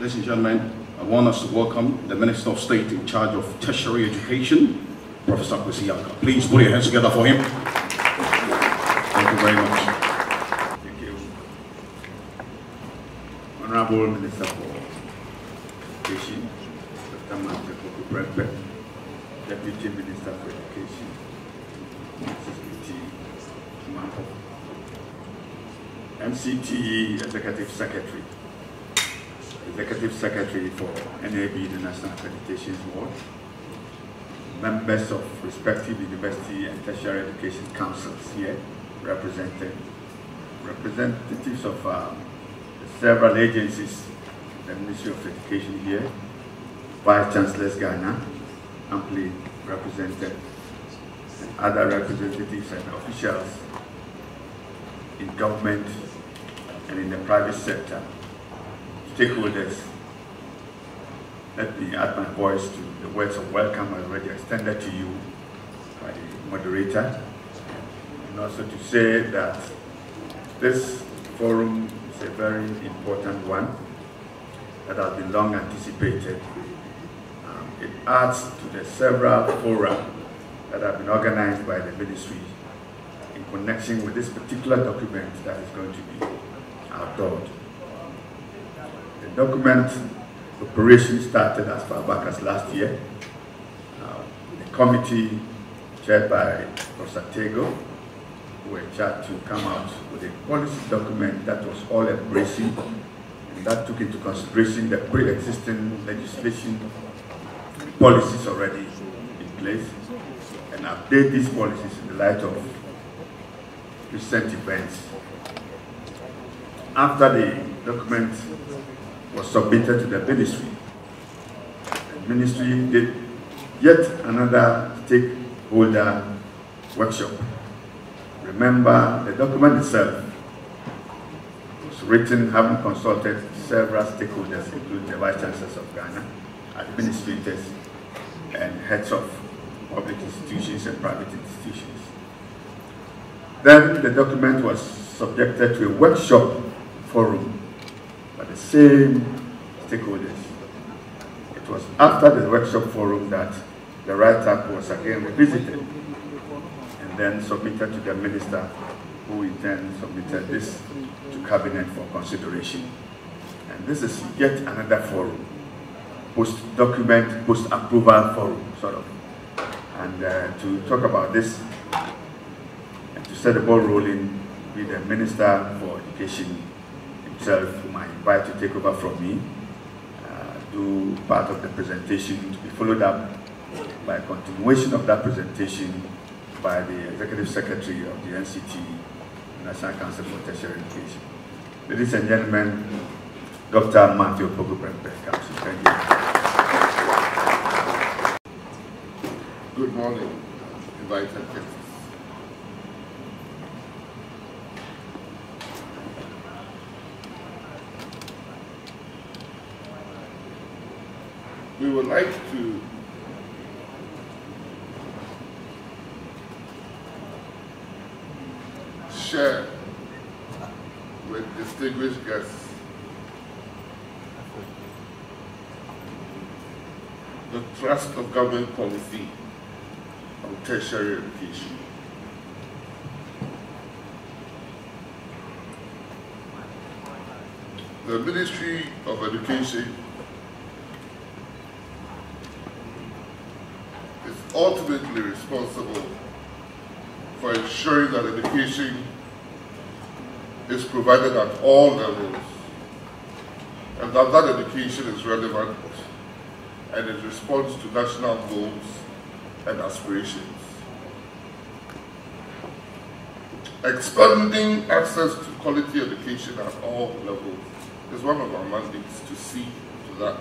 Ladies and gentlemen, I want us to welcome the Minister of State in charge of tertiary education, Professor Kwesi. Please put your hands together for him. Thank you very much. Thank you. Honorable Minister for Education, Dr. Matthew Opoku Deputy Minister for Education, NCTE Executive Secretary, Executive Secretary for NAB, the National Accreditation Board, members of respective university and tertiary education councils here represented, representatives of um, several agencies, the Ministry of Education here, Vice Chancellors Ghana, amply represented, and other representatives and officials in government and in the private sector, stakeholders. Let me add my voice to the words of welcome already extended to you by the moderator, and also to say that this forum is a very important one that has been long anticipated. Um, it adds to the several fora that have been organized by the ministry in connection with this particular document that is going to be outdoored. The document operation started as far back as last year. Uh, the committee chaired by Professor Tagoe were charged to come out with a policy document that was all embracing and that took into consideration the pre-existing legislation policies already in place and update these policies in the light of recent events. After the document was submitted to the ministry, the ministry did yet another stakeholder workshop. Remember, the document itself was written having consulted several stakeholders, including the Vice Chancellors of Ghana, administrators, and heads of public institutions and private institutions. Then the document was subjected to a workshop forum by the same stakeholders. It was after the workshop forum that the write-up was again revisited and then submitted to the minister who in turn submitted this to cabinet for consideration. And this is yet another forum, post-document, post-approval forum, sort of. And uh, to talk about this and to set the ball rolling with the Minister for Education himself, whom I invite to take over from me, uh, do part of the presentation to be followed up by a continuation of that presentation by the Executive Secretary of the NCT, National Council for Tertiary Education. Ladies and gentlemen, Dr. Matthew Opoku Prempeh comes. Thank you. Good morning, invited guests. Like to share with distinguished guests the thrust of government policy on tertiary education. The Ministry of Education is ultimately responsible for ensuring is provided at all levels and that that education is relevant and it responds to national goals and aspirations. Expanding access to quality education at all levels is one of our mandates to see to that.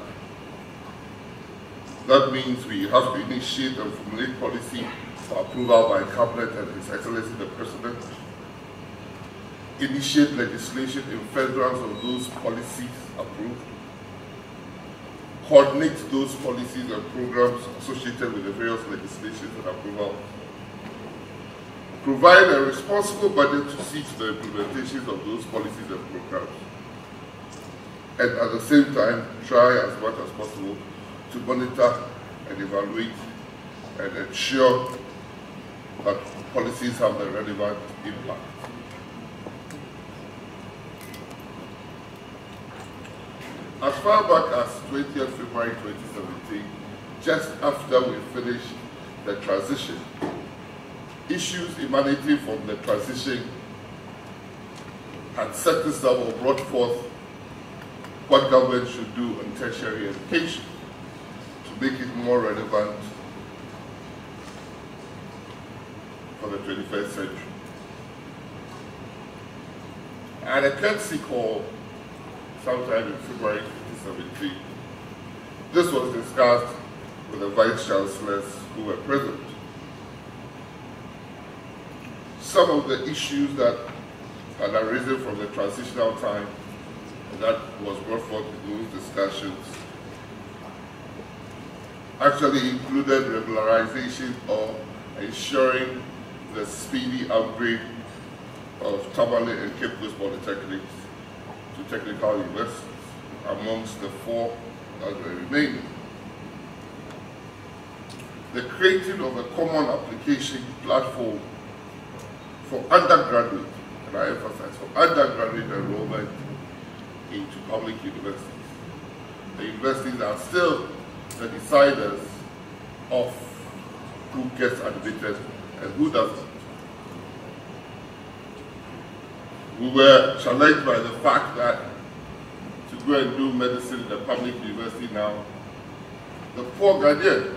That means we have to initiate and formulate policy approval by Cabinet and His Excellency the President, initiate legislation in federals of those policies approved, coordinate those policies and programs associated with the various legislations and approval, provide a responsible budget to see to the implementation of those policies and programs, and at the same time try as much as possible to monitor and evaluate and ensure that policies have the relevant impact. As far back as 20th February 2017, just after we finished the transition, issues emanating from the transition had set this up or brought forth what government should do on tertiary education to make it more relevant for the 21st century. And a courtesy call sometime in February 2017, this was discussed with the vice chancellors who were present. Some of the issues that had arisen from the transitional time that was brought forth in those discussions actually included regularization or ensuring the speedy upgrade of Tamale and Cape Coast Polytechnics to technical universities amongst the four that were remaining. The creating of a common application platform for undergraduate, and I emphasize, for undergraduate enrollment into public universities. The universities are still the deciders of who gets admitted who doesn't. We were challenged by the fact that to go and do medicine in a public university now, the poor Ghanaian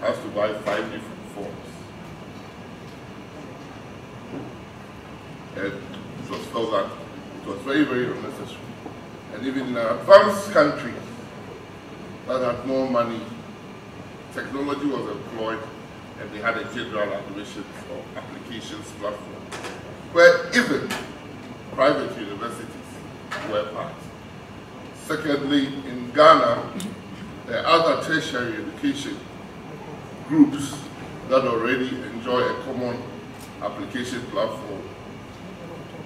has to buy five different forms. And it was felt that it was very, very unnecessary. And even in advanced countries that had more money, technology was employed and they had a general admissions or applications platform where even private universities were part. Secondly, in Ghana, there are other tertiary education groups that already enjoy a common application platform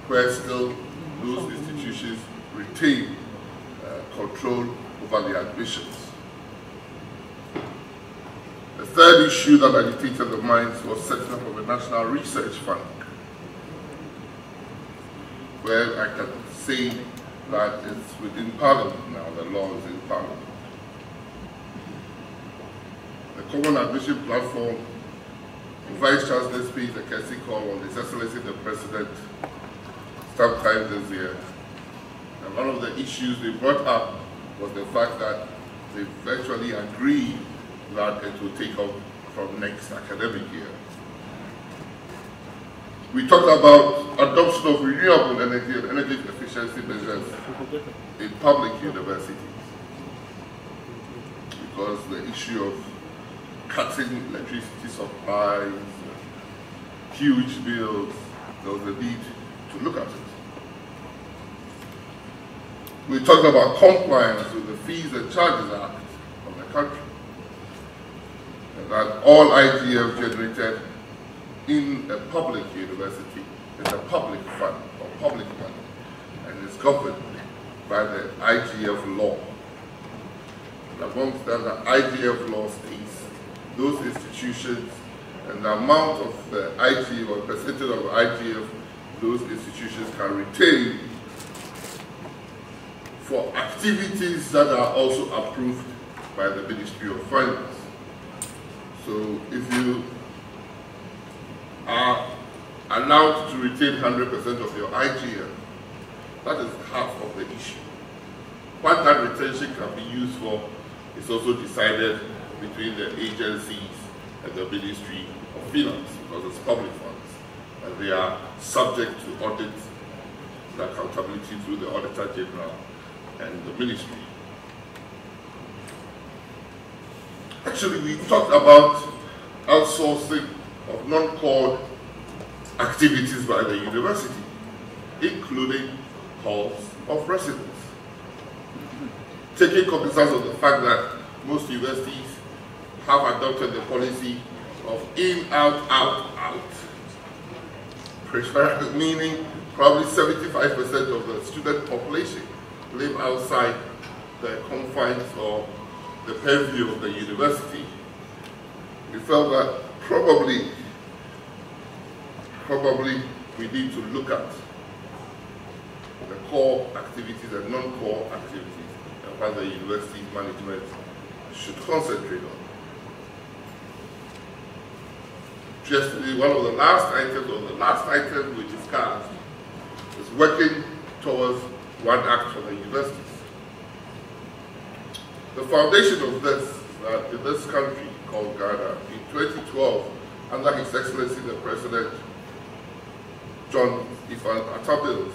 where still those institutions retain uh, control over the admissions. The third issue that agitated the minds was setting up of a national research fund, where I can say that it's within Parliament now, the law is in Parliament. The Common Admission Platform, Vice Chancellor speaks a courtesy call on His Excellency the President sometime this year. And one of the issues they brought up was the fact that they virtually agreed that it will take off from next academic year. We talked about adoption of renewable energy and energy efficiency measures in public universities because the issue of cutting electricity supplies, huge bills, there was a need to look at it. We talked about compliance with the Fees and Charges Act of the country. That all IGF generated in a public university is a public fund or public money and is governed by the IGF law. And amongst them, the IGF law states those institutions and the amount of the IGF or percentage of IGF those institutions can retain for activities that are also approved by the Ministry of Finance. So if you are allowed to retain 100% of your IGF, that is half of the issue. What that retention can be used for is also decided between the agencies and the Ministry of Finance because it's public funds and they are subject to audit and accountability through the Auditor General and the ministry. Actually, we talked about outsourcing of non-core activities by the university, including halls of residence. Taking cognizance of the fact that most universities have adopted the policy of in, out, out, out. Meaning probably 75% of the student population live outside the confines or the purview of the university, we felt that probably, probably we need to look at the core activities and non-core activities that the university management should concentrate on. Just one of the last items, or the last item we discussed, is working towards one act for the universities. The foundation of this, uh, in this country called Ghana, in 2012, under His Excellency the President, John Ifan Atabills,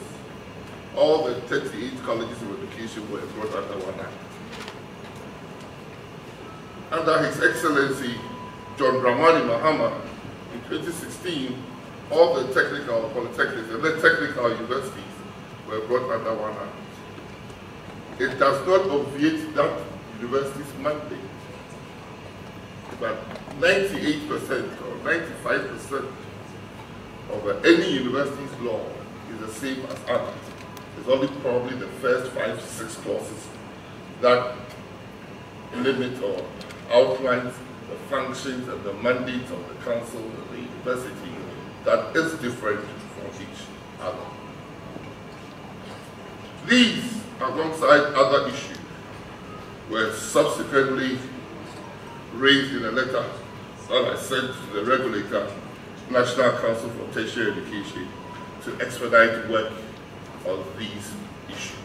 all the 38 colleges of education were brought under one act. Under His Excellency John Dramani Mahama, in 2016, all the technical polytechnics and the technical universities were brought under one act. It does not obviate that university's mandate, but 98% or 95% of uh, any university's law is the same as others. It's only probably the first five, six clauses that limit or outlines the functions and the mandate of the council and the university that is different from each other. These, alongside other issues, were subsequently raised in a letter that I sent to the regulator, National Council for Tertiary Education, to expedite work on these issues.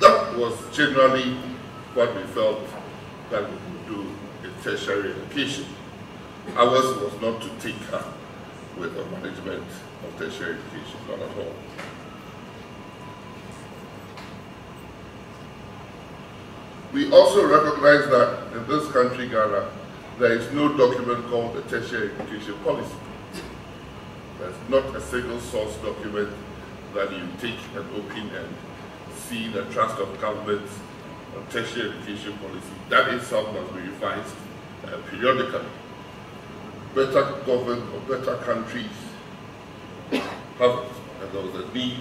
That was generally what we felt that we could do in tertiary education. Ours was not to take her with the management of tertiary education, not at all. We also recognize that in this country, Ghana, there is no document called the tertiary education policy. There's not a single source document that you take and open and see the trust of government on tertiary education policy. That itself must be revised uh, periodically. Better governed or better countries have it, and there was a need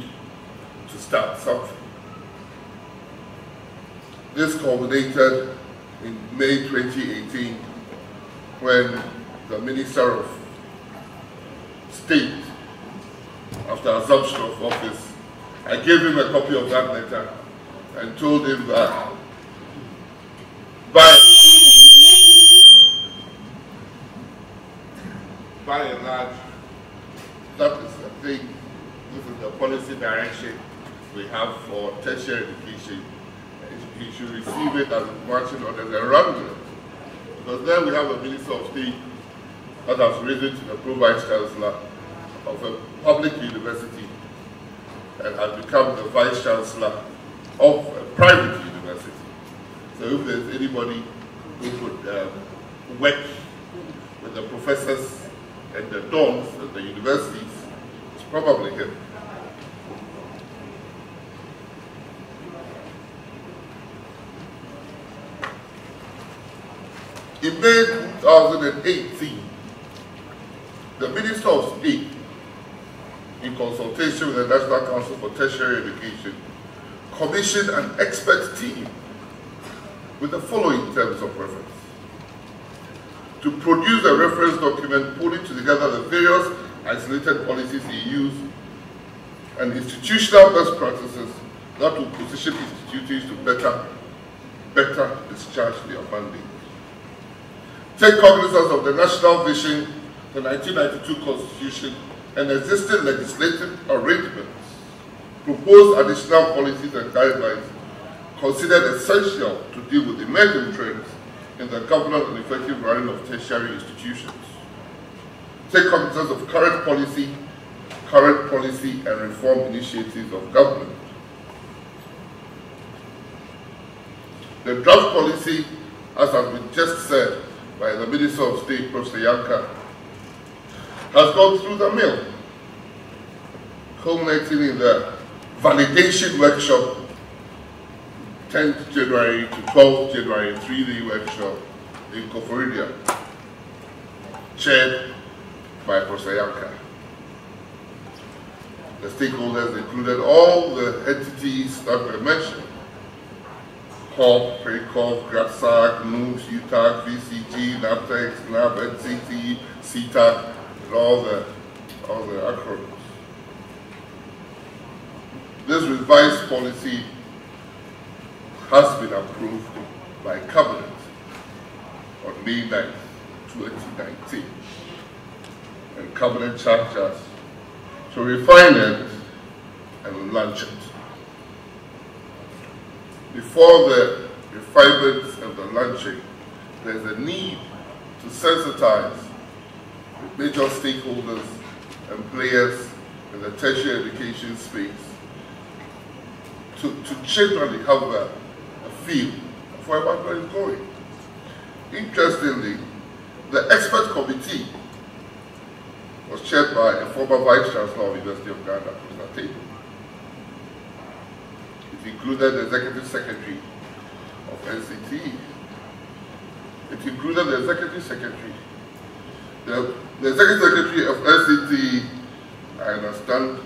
to start something. This culminated in May 2018 when the Minister of State after assumption of office, I gave him a copy of that letter and told him that by, by and large, that is the thing, this is the policy direction we have for tertiary education. He should receive it as marching orders and run with it. Because then we have a Minister of State that has risen to the Pro-Vice Chancellor of a public university and had become the vice chancellor of a private university. So if there's anybody who could um, work with the professors and the dons at the universities, it's probably him. In May 2018, the Minister of State in consultation with the National Council for Tertiary Education, commissioned an expert team with the following terms of reference. To produce a reference document pulling together the various isolated policies he used and institutional best practices that will position institutions to better, better discharge their mandate. Take cognizance of the national vision, the 1992 Constitution, and existing legislative arrangements, propose additional policies and guidelines considered essential to deal with emerging trends in the governance and effective running of tertiary institutions. Take cognizance of current policy, current policy and reform initiatives of government. The draft policy, as has been just said by the Minister of State, Professor Yankah, has gone through the mill, culminating in the validation workshop 10th January to 12th January, three-day workshop in Koforidua, chaired by Professor Yankah. The stakeholders included all the entities that were mentioned. HOP, PRECOP, GRATSAC, NUMS, UTAC, VCG, NABTEX, NAB, NCT, CTAC, and all the, all the acronyms. This revised policy has been approved by Cabinet on May 9, 2019. And Cabinet charged us to refine it and launch it. Before the refinement and the launching, there's a need to sensitize major stakeholders and players in the tertiary education space to, to generally have a, a feel for where is going. Interestingly, the expert committee was chaired by a former Vice Chancellor of the University of Ghana, Professor Tagoe. Included the Executive Secretary of NCT. It included the Executive Secretary. The, the Executive Secretary of NCT, I understand,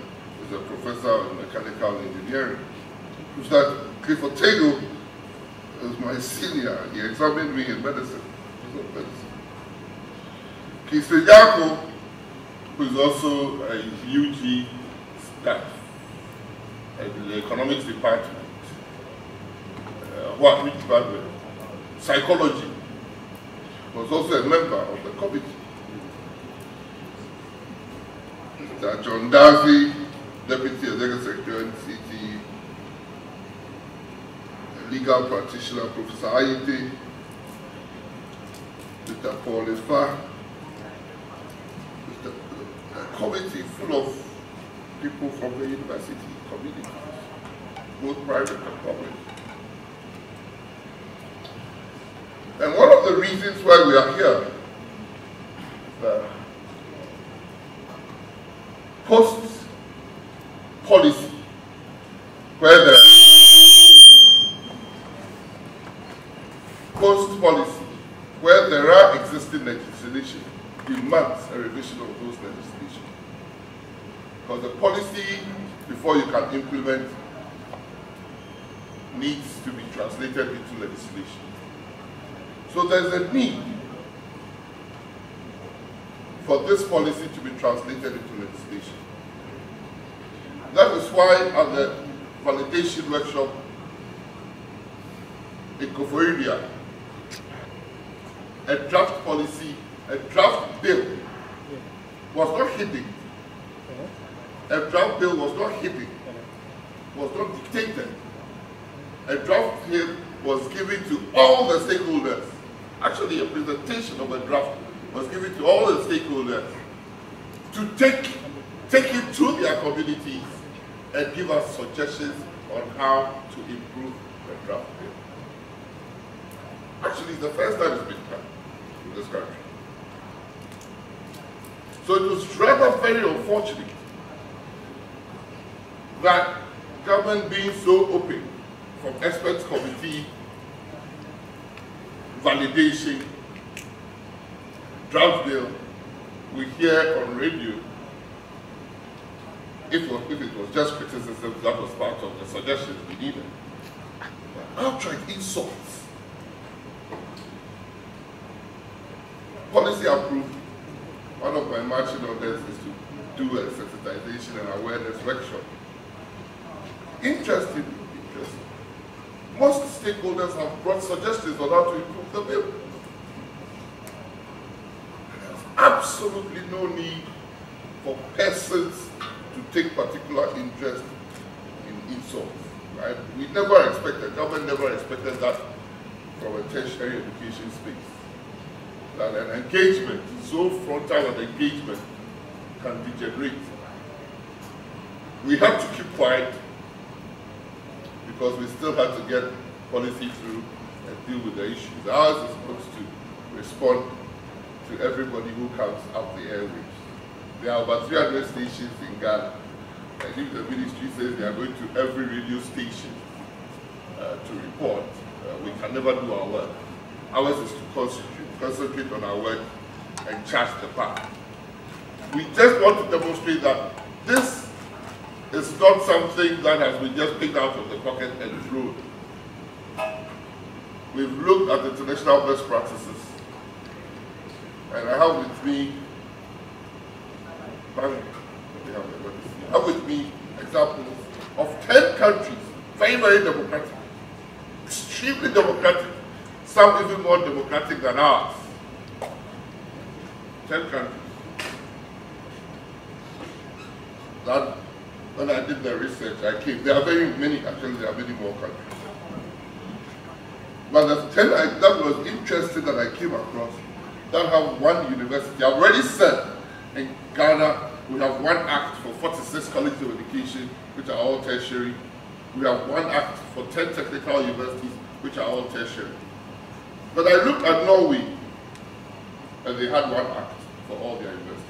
is a professor in mechanical engineering. Professor Clifford Tagoe is my senior. He examined me in medicine. Kingsley Nyarko who is also a UG staff in the economics department. Uh, what which department? Psychology. Was also a member of the committee. Mr. John Darcy, Deputy Executive Secretary NCT, legal practitioner Professor Ayite, Mr. Paul Ifa, committee full of people from the university community, both private and public. And one of the reasons why we are here is that post policy, where the post policy, where there are existing legislation, demands a revision of those legislation. Because the policy, before you can implement, needs to be translated into legislation. So there's a need for this policy to be translated into legislation. That is why at the validation workshop in Koforidua, a draft policy, a draft bill was not hidden a draft bill was not hidden, was not dictated. A draft bill was given to all the stakeholders. Actually, a presentation of a draft was given to all the stakeholders to take, take it to their communities and give us suggestions on how to improve the draft bill. Actually, it's the first time it's been done in this country. So it was rather very unfortunate that government being so open from experts committee, validation, draft bill, we hear on radio, if, if it was just criticism, that was part of the suggestions we needed. But Outright insults. Policy approved. One of my marching orders is to do a sensitization and awareness workshop Interesting, interesting. Most stakeholders have brought suggestions on how to improve the bill. There's absolutely no need for persons to take particular interest in insults. Right? We never expected, government never expected that from a tertiary education space. That an engagement, so frontal an engagement can degenerate. We have to keep quiet because we still have to get policy through and deal with the issues. Ours is supposed to respond to everybody who comes up the airwaves. There are about 300 stations in Ghana. And if the ministry says they are going to every radio station uh, to report, uh, we can never do our work. Ours is to concentrate, concentrate on our work and charge the path. We just want to demonstrate that this is not something that has been just picked out of the pocket and thrown. We've looked at international best practices. And I have with me, I have with me examples of 10 countries, very, very democratic, extremely democratic, some even more democratic than ours. 10 countries. That, when I did the research, I came, there are very many, actually there are many more countries. But the 10 I, that was interesting that I came across that have one university. I've already said in Ghana, we have one act for 46 colleges of education, which are all tertiary. We have one act for 10 technical universities, which are all tertiary. But I looked at Norway, and they had one act for all their universities.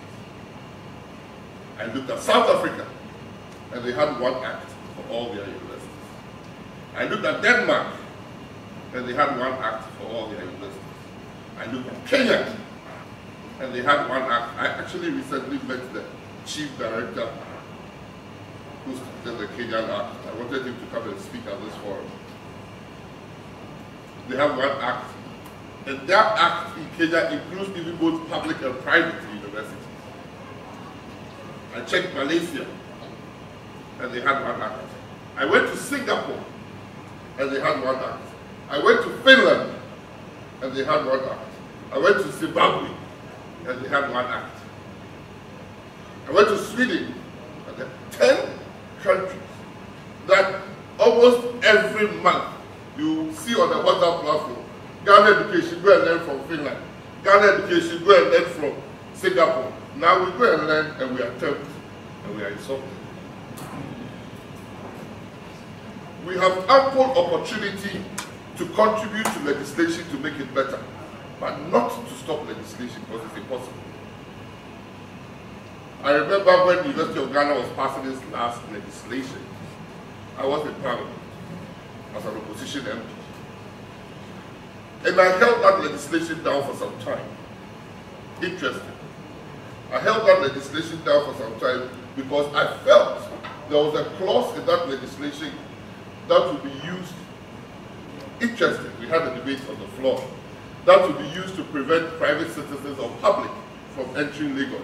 I looked at South Africa, and they had one act for all their universities. I looked at Denmark, and they had one act for all their universities. I looked at Kenya, and they had one act. I actually recently met the chief director who started the Kenyan act. I wanted him to come and speak at this forum. They have one act, and that act in Kenya includes even both public and private universities. I checked Malaysia, and they had one act. I went to Singapore, and they had one act. I went to Finland, and they had one act. I went to Zimbabwe, and they had one act. I went to Sweden, and there are 10 countries that almost every month you see on the WhatsApp platform, Ghana education, go and learn from Finland. Ghana education, go and learn from Singapore. Now we go and learn and we are tempted and we are insulted. We have ample opportunity to contribute to legislation to make it better, but not to stop legislation because it's impossible. I remember when the University of Ghana was passing this last legislation, I was in Parliament as an opposition MP. And I held that legislation down for some time. Interesting. I held that legislation down for some time because I felt there was a clause in that legislation that would be used, interesting, we had a debate on the floor, that would be used to prevent private citizens or public from entering Legon.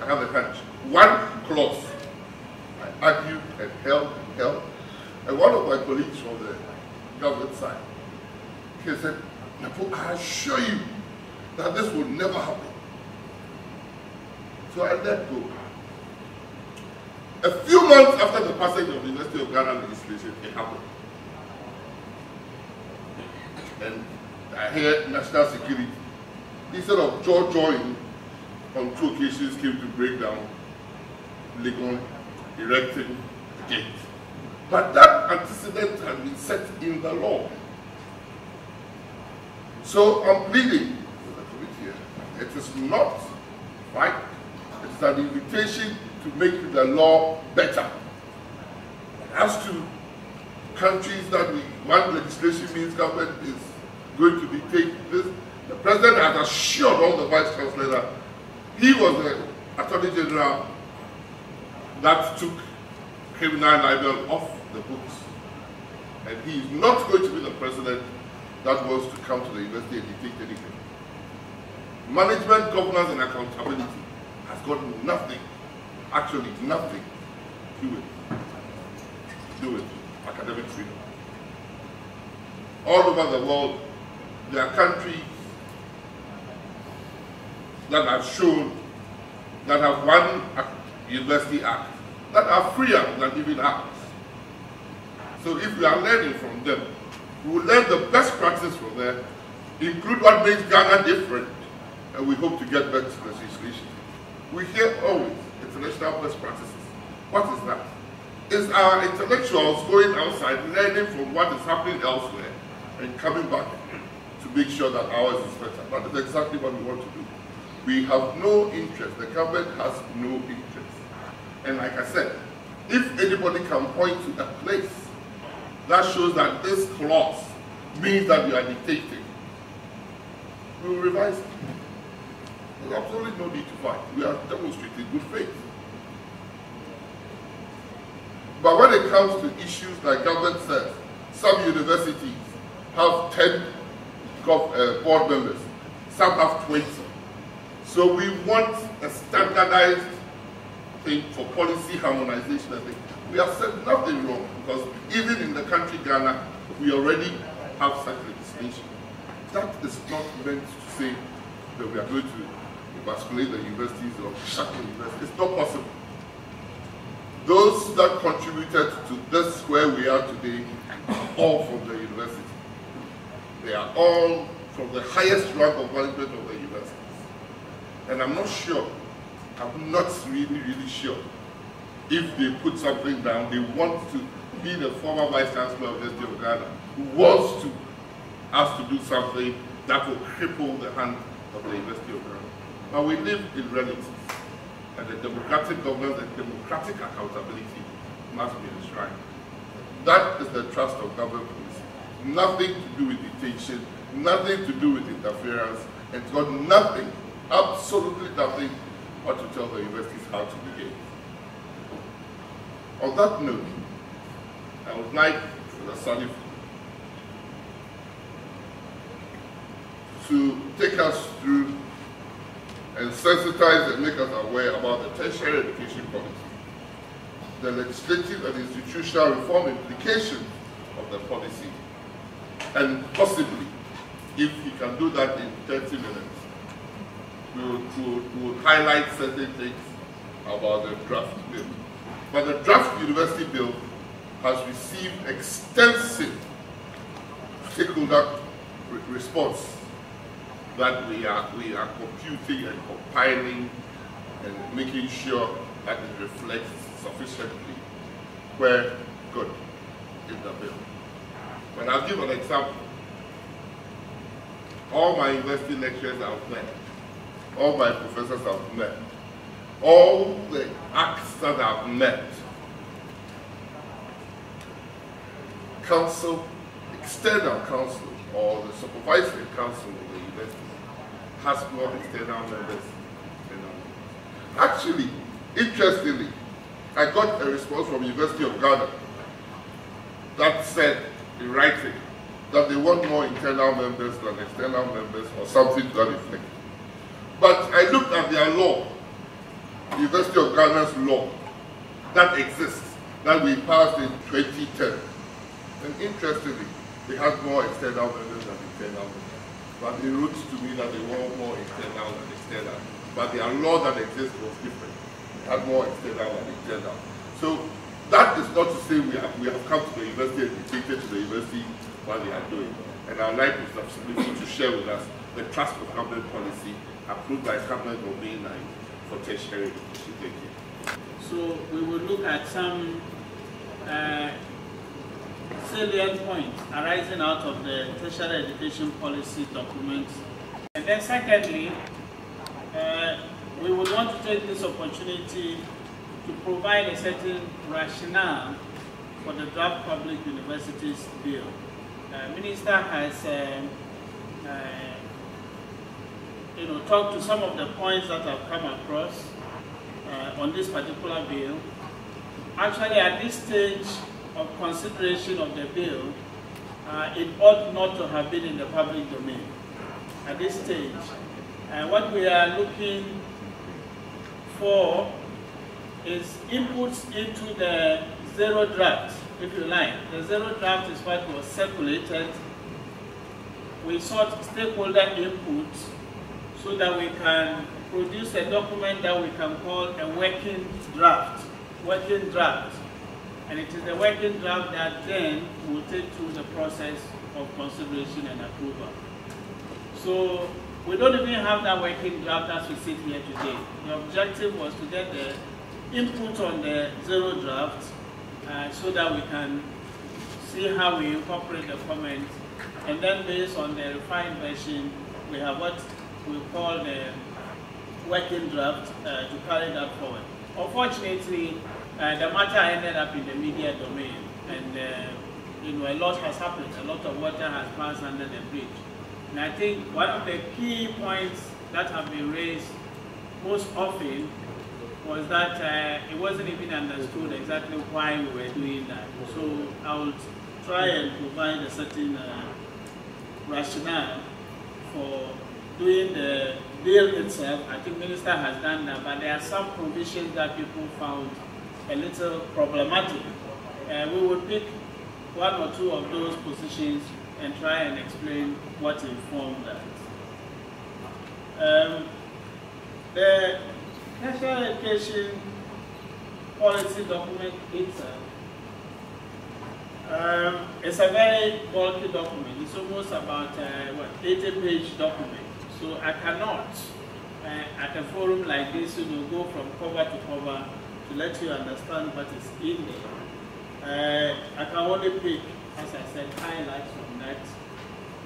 I have a hunch. One clause. I argued and held and held. And one of my colleagues from the government side, he said, I assure you that this will never happen. So I let go. A few months after the passage of the University of Ghana legislation, it happened. And I heard national security. Instead of jaw joining, on two occasions came to break down Legon erecting the gate. But that antecedent had been set in the law. So I'm pleading with the committee It is not right. It is an invitation to make the law better. As to countries that we want legislation means government is going to be taking this, the president has assured all the vice chancellors that he was the attorney general that took criminal libel off the books. And he is not going to be the president that wants to come to the university and dictate anything. Management, governance, and accountability has got nothing, actually nothing, to do with, do with academic freedom. All over the world, there are countries that have shown that have one university act that are freer than even ours. So if we are learning from them, we will learn the best practice from them, include what makes Ghana different, and we hope to get better legislation. We hear always international best practices. What is that? It's our intellectuals going outside, learning from what is happening elsewhere, and coming back to make sure that ours is better. That is exactly what we want to do. We have no interest. The government has no interest. And like I said, if anybody can point to a place that shows that this clause means that you are dictating, we will revise it. There's absolutely no need to fight. We are demonstrating good faith. But when it comes to issues like government says, some universities have 10 uh, board members, some have 20. So we want a standardized thing for policy harmonization. I think we have said nothing wrong because even in the country Ghana, we already have such legislation. That is not meant to say that we are going to emasculate the universities or shut the universities. It's not possible. Those that contributed to this where we are today are all from the university. They are all from the highest rank of management of the universities. And I'm not sure, I'm not really, really sure if they put something down, they want to be the former Vice Chancellor of the University of Ghana, who wants to ask to do something that will cripple the hand of the University of Ghana. But we live in realities, and the democratic governance and democratic accountability must be enshrined. That is the trust of government. Nothing to do with dictation, nothing to do with interference, and it's got nothing, absolutely nothing, but to tell the universities how to behave. On that note, I would like the Salifu to take us through and sensitize and make us aware about the tertiary education policy, the legislative and institutional reform implications of the policy, and possibly, if he can do that in 30 minutes, we will, we will highlight certain things about the draft bill. But the draft university bill has received extensive stakeholder response that we are, we are computing and compiling and making sure that it reflects sufficiently where good in the bill. But I'll give an example. All my university lecturers I've met, all my professors I've met, all the acts that I've met, council, external council, or the supervisory council the has more external members. Actually, interestingly, I got a response from University of Ghana that said in writing that they want more internal members than external members or something to that effect. But I looked at their law, University of Ghana's law that exists, that we passed in 2010. And interestingly, they had more external members than internal members. But they wrote to me that they want more external than external. But their law that exists was different. They had more external than internal. So that is not to say we have, we have come to the university and dictated to the university what they are doing. And like Mr. Solution to share with us the trust of government policy approved by Cabinet on May 9 for tertiary education. So we will look at some uh, salient points arising out of the tertiary education policy document. And then secondly, uh, we would want to take this opportunity to provide a certain rationale for the draft public universities bill. Uh, Minister has uh, uh, you know, talked to some of the points that have come across uh, on this particular bill. Actually, at this stage, of consideration of the bill, uh, it ought not to have been in the public domain at this stage. And what we are looking for is inputs into the zero draft, if you like. The zero draft is what was circulated. We sought stakeholder input so that we can produce a document that we can call a working draft, working draft and it is the working draft that then will take through the process of consideration and approval. So we don't even have that working draft as we sit here today. The objective was to get the input on the zero draft uh, so that we can see how we incorporate the comments and then based on the refined version we have what we call the working draft uh, to carry that forward. Unfortunately, uh, the matter ended up in the media domain, and uh, you know a lot has happened. A lot of water has passed under the bridge. And I think one of the key points that have been raised most often was that uh, it wasn't even understood exactly why we were doing that. So I will try and provide a certain uh, rationale for doing the bill itself. I think minister has done that, but there are some provisions that people found a little problematic. Uh, we will pick one or two of those positions and try and explain what informed that. Um, the national education policy document itself um, it's a very bulky document. It's almost about uh, what 80 page document. So I cannot, uh, at a forum like this, you know, go from cover to cover to let you understand what is in there. Uh, I can only pick, as I said, highlights from that.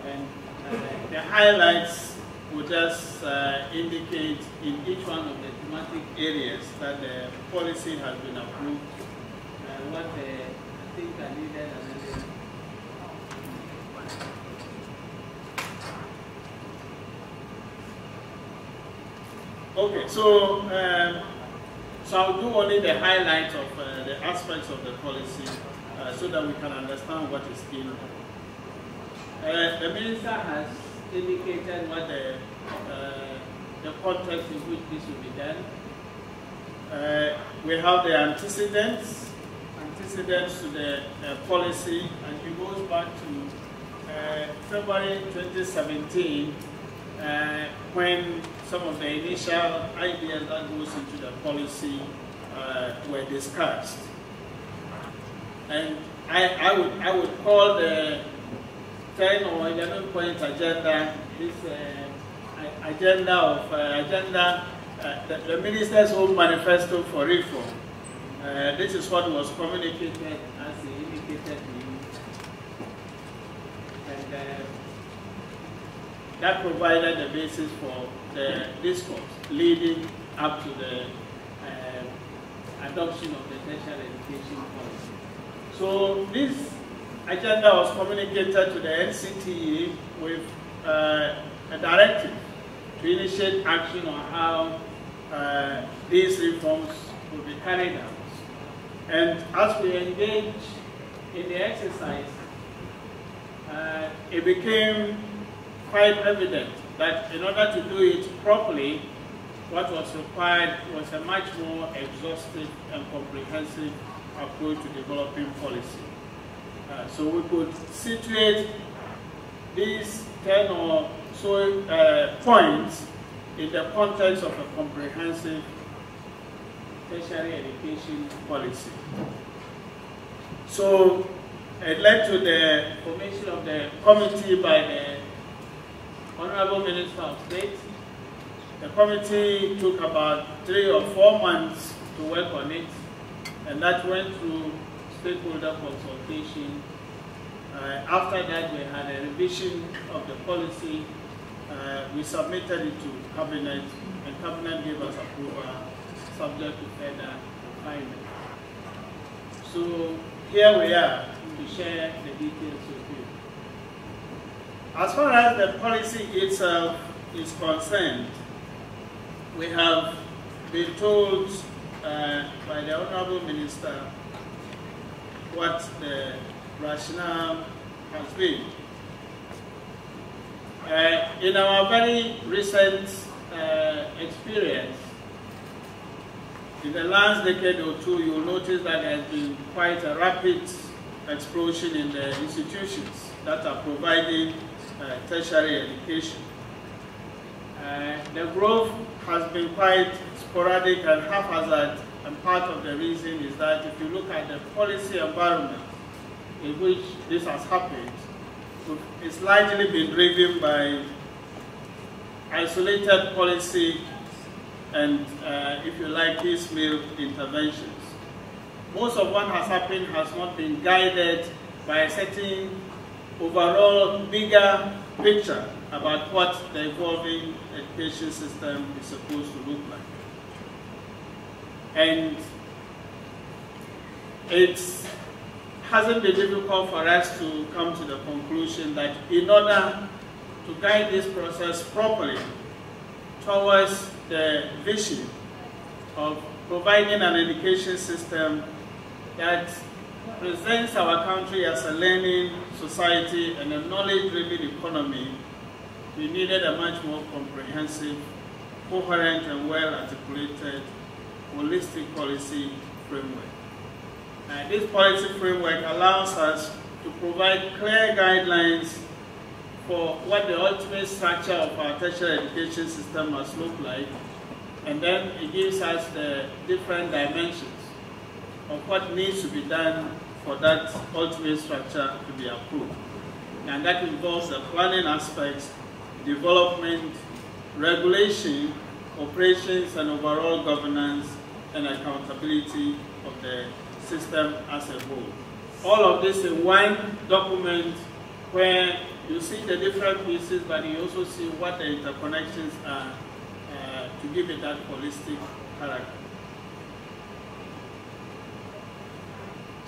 And uh, the highlights will just uh, indicate in each one of the thematic areas that the policy has been approved, uh, what the think are needed and then Okay, so um, so I'll do only the highlights of uh, the aspects of the policy uh, so that we can understand what is in uh, the minister has indicated what the, uh, the context in which this will be done. Uh, we have the antecedents, antecedents to the uh, policy, and it goes back to February 2017 uh, when some of the initial ideas that goes into the policy uh, were discussed. And I, I, would, I would call the 10 or 11 point agenda this uh, agenda of uh, agenda, uh, the, the, minister's own manifesto for reform. Uh, this is what was communicated as he indicated to you. And uh, that provided the basis for the discourse leading up to the uh, adoption of the tertiary education policy. So this agenda was communicated to the NCTE with uh, a directive to initiate action on how uh, these reforms will be carried out. And as we engage in the exercise, uh, it became quite evident that in order to do it properly, what was required was a much more exhaustive and comprehensive approach to developing policy. Uh, so we could situate these 10 or so uh, points in the context of a comprehensive tertiary education policy. So it led to the formation of the committee by the Honorable Minister of State. The committee took about three or four months to work on it, and that went through stakeholder consultation. Uh, after that, we had a revision of the policy. Uh, we submitted it to Cabinet, and Cabinet gave us approval, subject to further refinement. So here we are to share the details. As far as the policy itself is concerned, we have been told uh, by the Honorable Minister what the rationale has been. Uh, in our very recent uh, experience, in the last decade or two, you'll notice that there has been quite a rapid explosion in the institutions that are providing uh, tertiary education. Uh, the growth has been quite sporadic and haphazard and part of the reason is that if you look at the policy environment in which this has happened, it's largely been driven by isolated policy and, uh, if you like, piecemeal interventions. Most of what has happened has not been guided by a certain overall bigger picture about what the evolving education system is supposed to look like. And it hasn't been difficult for us to come to the conclusion that in order to guide this process properly towards the vision of providing an education system that presents our country as a learning society and a knowledge-driven economy, we needed a much more comprehensive, coherent and well-articulated, holistic policy framework. Uh, this policy framework allows us to provide clear guidelines for what the ultimate structure of our tertiary education system must look like, and then it gives us the different dimensions of what needs to be done for that ultimate structure to be approved. And that involves the planning aspects, development, regulation, operations and overall governance and accountability of the system as a whole. All of this in one document where you see the different pieces, but you also see what the interconnections are uh, to give it that holistic character.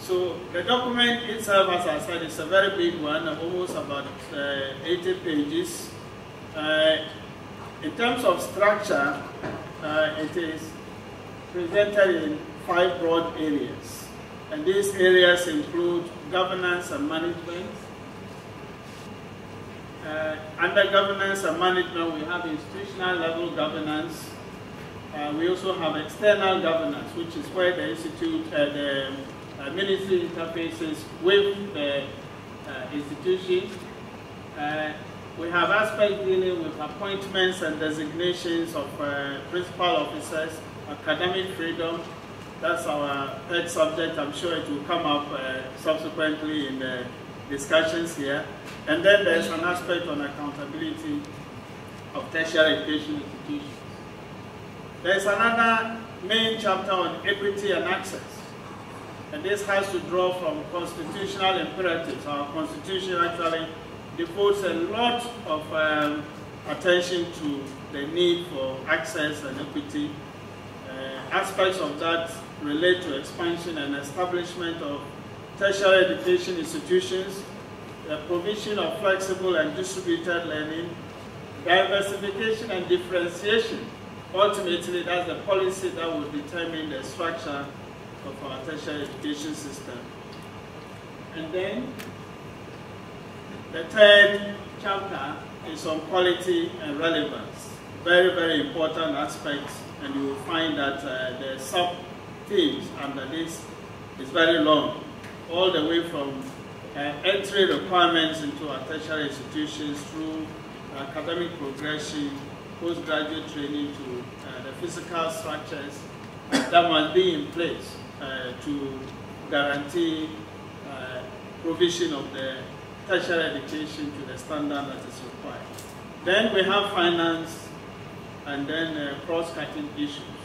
So the document itself, as I said, is a very big one, almost about uh, 80 pages. Uh, in terms of structure, uh, it is presented in five broad areas. And these areas include governance and management. Uh, under governance and management, we have institutional level governance. Uh, we also have external governance, which is where the institute, uh, the ministry interfaces with the uh, institution. Uh, we have aspects dealing with appointments and designations of principal officers, academic freedom, that's our third subject. I'm sure it will come up uh, subsequently in the discussions here. And then there's an aspect on accountability of tertiary education institutions. There's another main chapter on equity and access. And this has to draw from constitutional imperatives. Our constitution actually devotes a lot of um, attention to the need for access and equity. Uh, aspects of that relate to expansion and establishment of tertiary education institutions, the provision of flexible and distributed learning, diversification and differentiation. Ultimately, that's the policy that will determine the structure of our tertiary education system. And then, the third chapter is on quality and relevance. Very, very important aspects, and you will find that uh, the sub themes under this is very long, all the way from uh, entry requirements into our tertiary institutions through academic progression, postgraduate training to uh, the physical structures that must be in place to guarantee uh, provision of the tertiary education to the standard that is required. Then we have finance and then uh, cross-cutting issues.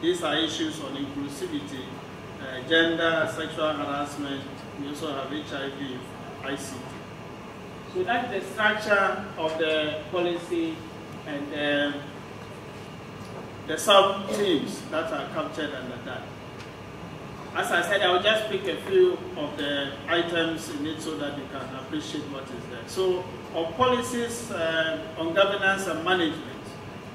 These are issues on inclusivity, uh, gender, sexual harassment. We also have HIV, ICT. So that's the structure of the policy and um, the sub-themes that are captured under that. As I said, I will just pick a few of the items in it so that you can appreciate what is there. So, on policies uh, on governance and management,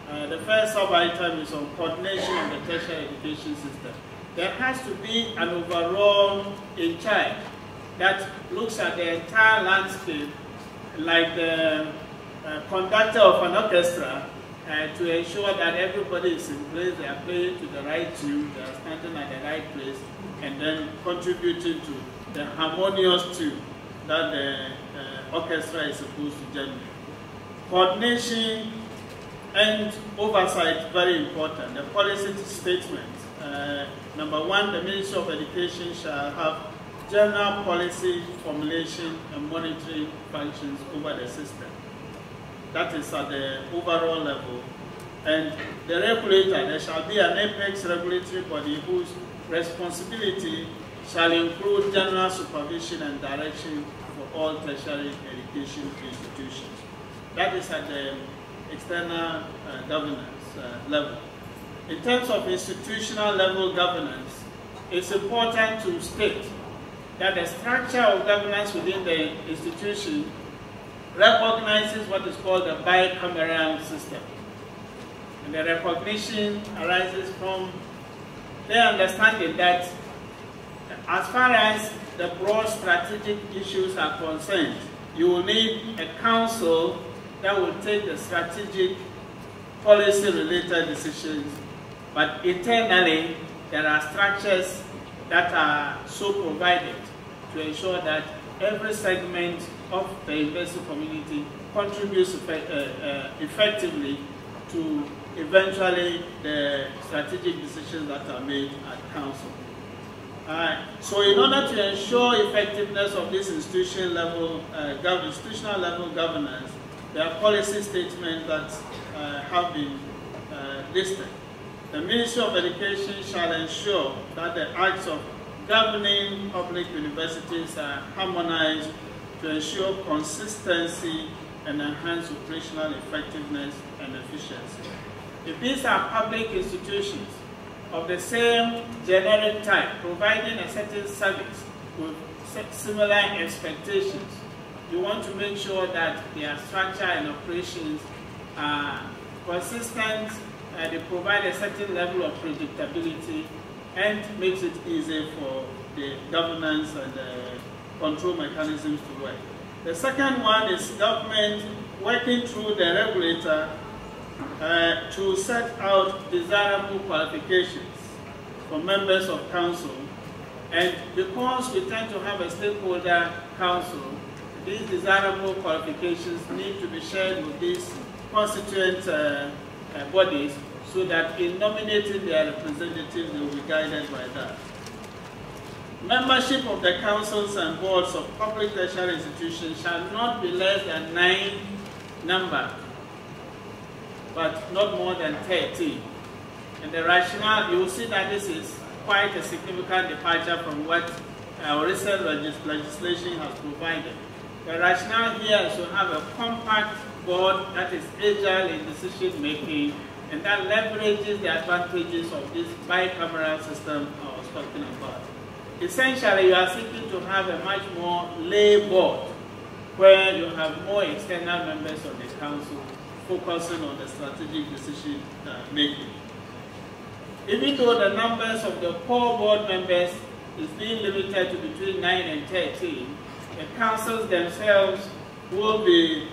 uh, the first sub-item is on coordination of the tertiary education system. There has to be an overall in charge that looks at the entire landscape like the uh, conductor of an orchestra uh, to ensure that everybody is in place, they are playing to the right tune, they are standing at the right place, and then contributing to the harmonious tune that the uh, orchestra is supposed to generate. Coordination and oversight, very important. The policy statement. Uh, number one, the Ministry of Education shall have general policy formulation and monitoring functions over the system. That is at the overall level. And the regulator, there shall be an apex regulatory body whose responsibility shall include general supervision and direction for all tertiary education institutions. That is at the external uh, governance uh, level. In terms of institutional level governance, it's important to state that the structure of governance within the institution recognizes what is called the bicameral system. And the recognition arises from their understanding that as far as the broad strategic issues are concerned, you will need a council that will take the strategic policy-related decisions, but internally there are structures that are so provided to ensure that every segment of the investor community contributes uh, uh, effectively to eventually the strategic decisions that are made at council. Uh, so in order to ensure effectiveness of this institution level, uh, institutional level governance, there are policy statements that uh, have been uh, listed. The Ministry of Education shall ensure that the acts of governing public universities are harmonized to ensure consistency and enhance operational effectiveness and efficiency. If these are public institutions of the same generic type, providing a certain service with similar expectations, you want to make sure that their structure and operations are consistent, they provide a certain level of predictability, and makes it easy for the governance and the control mechanisms to work. The second one is government working through the regulator uh, to set out desirable qualifications for members of council. And because we tend to have a stakeholder council, these desirable qualifications need to be shared with these constituent uh, uh, bodies so that in nominating their representatives, they will be guided by that. Membership of the councils and boards of public tertiary institutions shall not be less than nine number, but not more than 30. And the rationale, you will see that this is quite a significant departure from what our recent legislation has provided. The rationale here is to have a compact board that is agile in decision making and that leverages the advantages of this bicameral system I was talking about. Essentially, you are seeking to have a much more lay board where you have more external members of the council focusing on the strategic decision making. Even though the numbers of the core board members is being limited to between 9 and 13, the councils themselves will be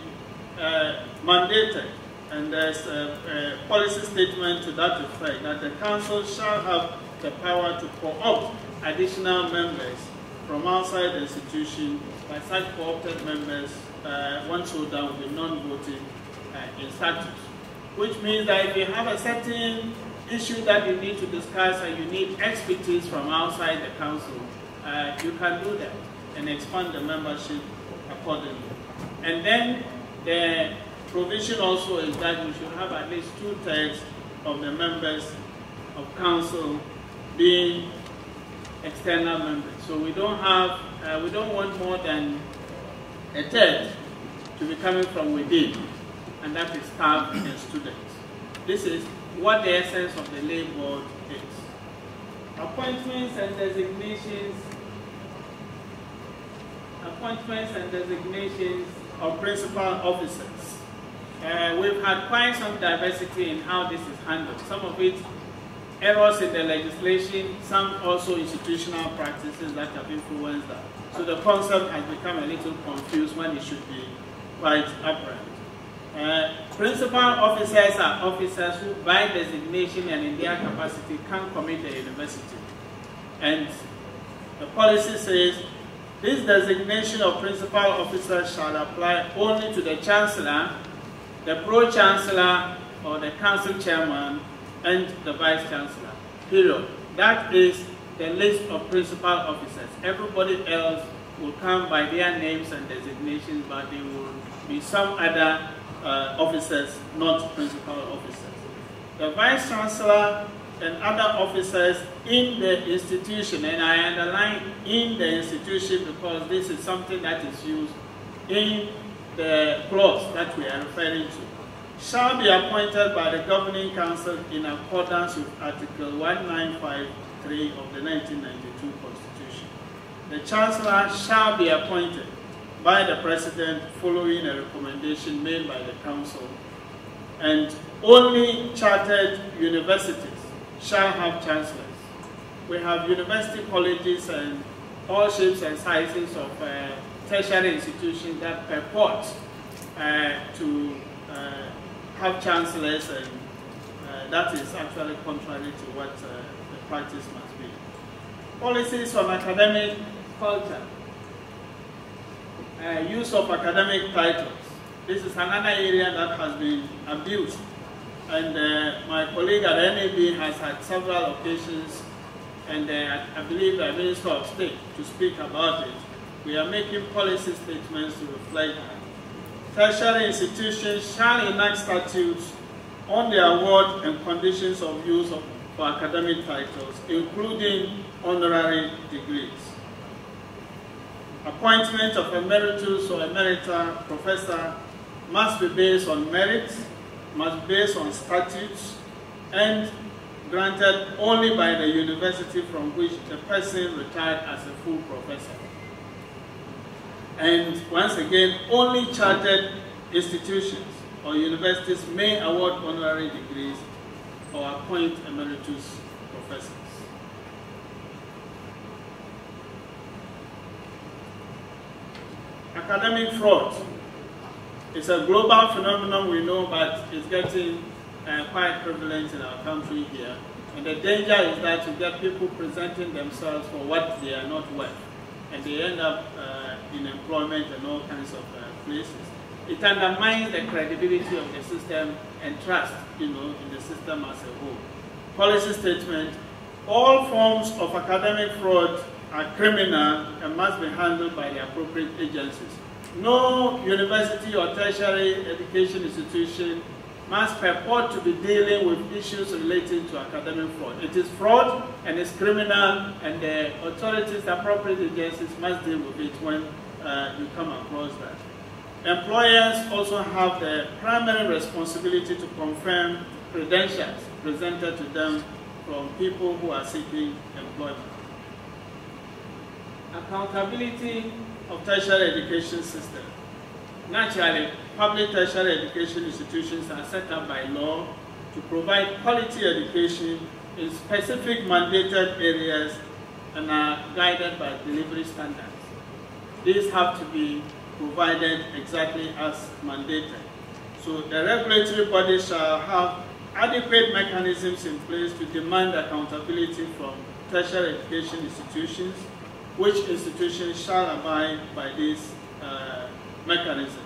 uh, mandated and there's a, a, policy statement to that effect that the council shall have the power to co-opt additional members from outside the institution by such co-opted members uh, so done will be non-voting uh, in status. Which means that if you have a certain issue that you need to discuss and you need expertise from outside the council, uh, you can do that and expand the membership accordingly. And then the provision also is that we should have at least two-thirds of the members of council being external members. So we don't have, uh, we don't want more than a third to be coming from within, and that is staff and students. This is what the essence of the lay board is. Appointments and designations, appointments and designations of principal officers. Uh, we've had quite some diversity in how this is handled. Some of it errors in the legislation, some also institutional practices that have influenced that. So the concept has become a little confused when it should be quite upright. Uh, principal officers are officers who by designation and in their capacity can commit a university. And the policy says this designation of principal officers shall apply only to the chancellor, the pro-chancellor or the council chairman and the vice chancellor, period. That is the list of principal officers. Everybody else will come by their names and designations, but there will be some other uh, officers, not principal officers. The vice chancellor and other officers in the institution, and I underline in the institution because this is something that is used in the clause that we are referring to shall be appointed by the Governing Council in accordance with Article 1953 of the 1992 Constitution. The Chancellor shall be appointed by the President following a recommendation made by the Council And only chartered universities shall have chancellors. We have university colleges and all shapes and sizes of uh, tertiary institutions that purport uh, to uh, have chancellors and uh, that is actually contrary to what uh, the practice must be. Policies on academic culture. Uh, use of academic titles. This is another area that has been abused. And uh, my colleague at NAB has had several occasions, and uh, I believe the Minister of State to speak about it. We are making policy statements to reflect that. Tertiary institutions shall enact statutes on the award and conditions of use of, for academic titles, including honorary degrees. Appointment of emeritus or emerita professor must be based on merit, must be based on statutes, and granted only by the university from which the person retired as a full professor. And once again, only chartered institutions or universities may award honorary degrees or appoint emeritus professors. Academic fraud is a global phenomenon we know, but it's getting uh, quite prevalent in our country here. And the danger is that you get people presenting themselves for what they are not worth. And they end up uh, in employment and all kinds of uh, places. It undermines the credibility of the system and trust, you know, in the system as a whole. Policy statement, all forms of academic fraud are criminal and must be handled by the appropriate agencies. No university or tertiary education institution must purport to be dealing with issues relating to academic fraud. It is fraud and it's criminal and the authorities, the appropriate agencies must deal with it when uh, you come across that. Employers also have the primary responsibility to confirm credentials presented to them from people who are seeking employment. Accountability of tertiary education system. Naturally, public tertiary education institutions are set up by law to provide quality education in specific mandated areas and are guided by delivery standards. These have to be provided exactly as mandated. So the regulatory body shall have adequate mechanisms in place to demand accountability from tertiary education institutions which institutions shall abide by these uh, mechanisms.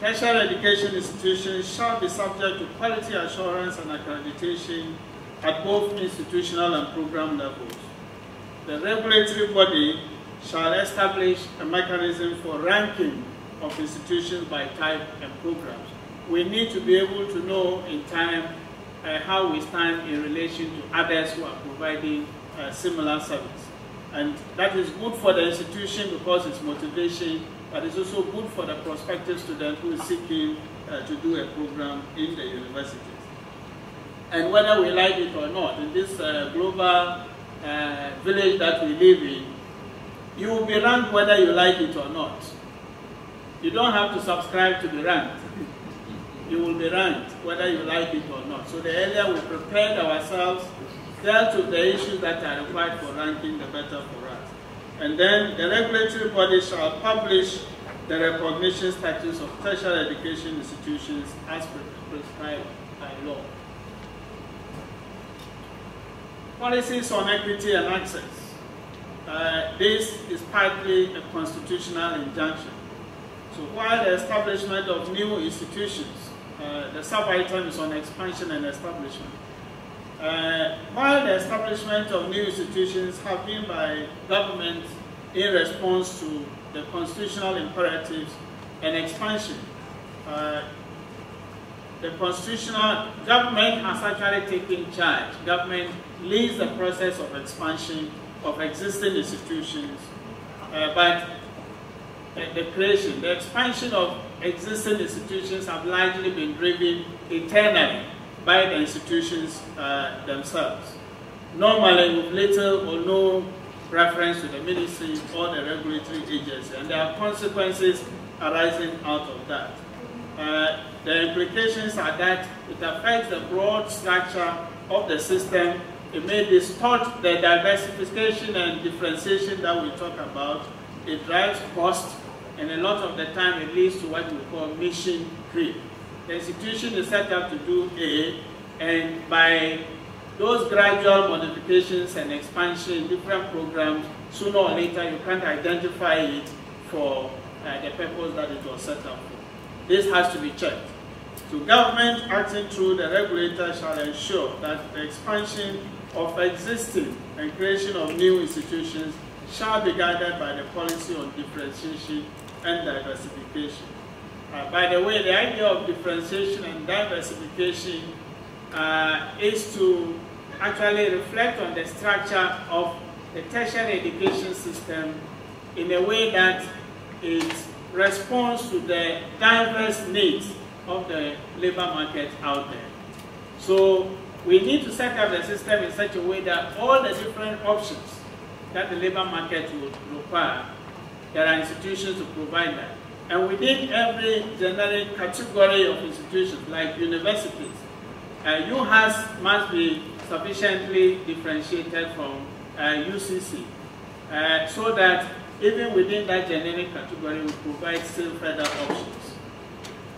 Tertiary education institutions shall be subject to quality assurance and accreditation at both institutional and program levels. The regulatory body shall establish a mechanism for ranking of institutions by type and programs. We need to be able to know in time uh, how we stand in relation to others who are providing uh, similar service. And that is good for the institution because it's motivation, but it's also good for the prospective student who is seeking uh, to do a program in the universities. And whether we like it or not, in this uh, global uh, village that we live in, you will be ranked whether you like it or not. You don't have to subscribe to be ranked. you will be ranked whether you like it or not. So the earlier we prepared ourselves dealt with the issues that are required for ranking, the better for us. And then the regulatory body shall publish the recognition status of tertiary education institutions as prescribed by law. Policies on equity and access. Uh, this is partly a constitutional injunction. So while the establishment of new institutions, uh, the sub-item is on expansion and establishment. Uh, while the establishment of new institutions have been by government in response to the constitutional imperatives and expansion, uh, the constitutional government has actually taken charge. Government leads the process of expansion of existing institutions, uh, but the creation, the expansion of existing institutions have largely been driven internally by the institutions uh, themselves. Normally with little or no reference to the ministry or the regulatory agency, and there are consequences arising out of that. uh, the implications are that it affects the broad structure of the system. It may distort the diversification and differentiation that we talk about. It drives cost, and a lot of the time it leads to what we call mission creep. The institution is set up to do A, and by those gradual modifications and expansion in different programs, sooner or later you can't identify it for uh, the purpose that it was set up for. This has to be checked. So government acting through the regulator shall ensure that the expansion of existing and creation of new institutions shall be guided by the policy on differentiation and diversification. Uh, by the way, the idea of differentiation and diversification uh, is to actually reflect on the structure of the tertiary education system in a way that it responds to the diverse needs of the labor market out there. So we need to set up the system in such a way that all the different options that the labor market would require, there are institutions to provide that. And within every generic category of institutions, like universities, uh, UHAS must be sufficiently differentiated from uh, UCC, uh, so that even within that generic category, we provide still further options.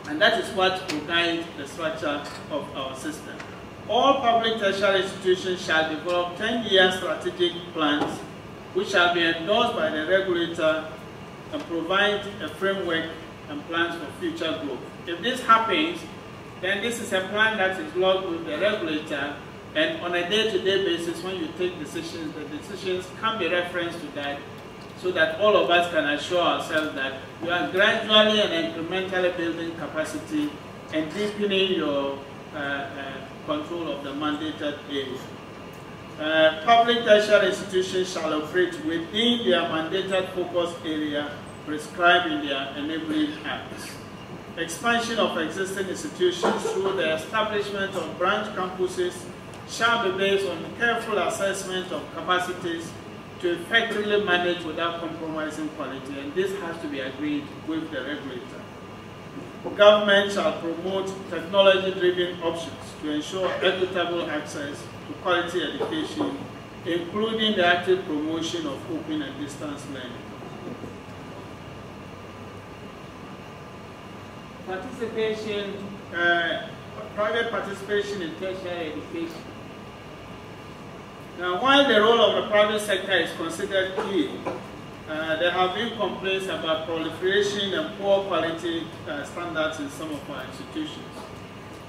And that is what will guide the structure of our system. All public tertiary institutions shall develop 10-year strategic plans which shall be endorsed by the regulator and provide a framework and plans for future growth. If this happens, then this is a plan that is logged with the regulator and on a day-to-day -day basis when you take decisions, the decisions can be referenced to that so that all of us can assure ourselves that you are gradually and incrementally building capacity and deepening your uh, uh, control of the mandated area. Uh, public tertiary institutions shall operate within their mandated focus area prescribed in their enabling acts. Expansion of existing institutions through the establishment of branch campuses shall be based on careful assessment of capacities to effectively manage without compromising quality, and this has to be agreed with the regulator. Government shall promote technology-driven options to ensure equitable access to quality education, including the active promotion of open and distance learning. Participation, uh, private participation in tertiary education. Now, while the role of the private sector is considered key, uh, there have been complaints about proliferation and poor quality uh, standards in some of our institutions.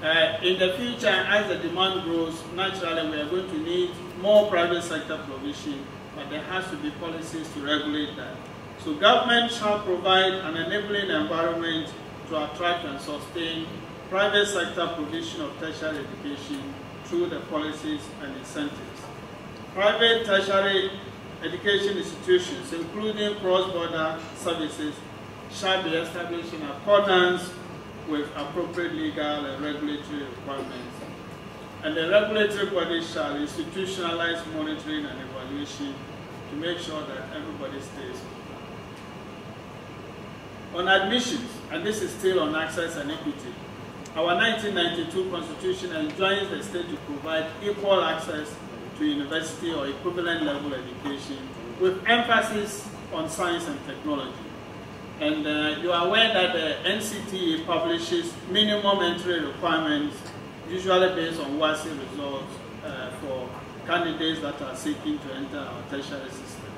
Uh, in the future, as the demand grows, naturally we are going to need more private sector provision, but there has to be policies to regulate that. So government shall provide an enabling environment to attract and sustain private sector provision of tertiary education through the policies and incentives. Private tertiary education institutions, including cross-border services, shall be established in accordance with appropriate legal and regulatory requirements. And the regulatory body shall institutionalize monitoring and evaluation to make sure that everybody stays on admissions, and this is still on access and equity, our 1992 constitution enjoins the state to provide equal access to university or equivalent level education with emphasis on science and technology. And uh, you are aware that the NCTE publishes minimum entry requirements, usually based on WASSCE results uh, for candidates that are seeking to enter our tertiary system.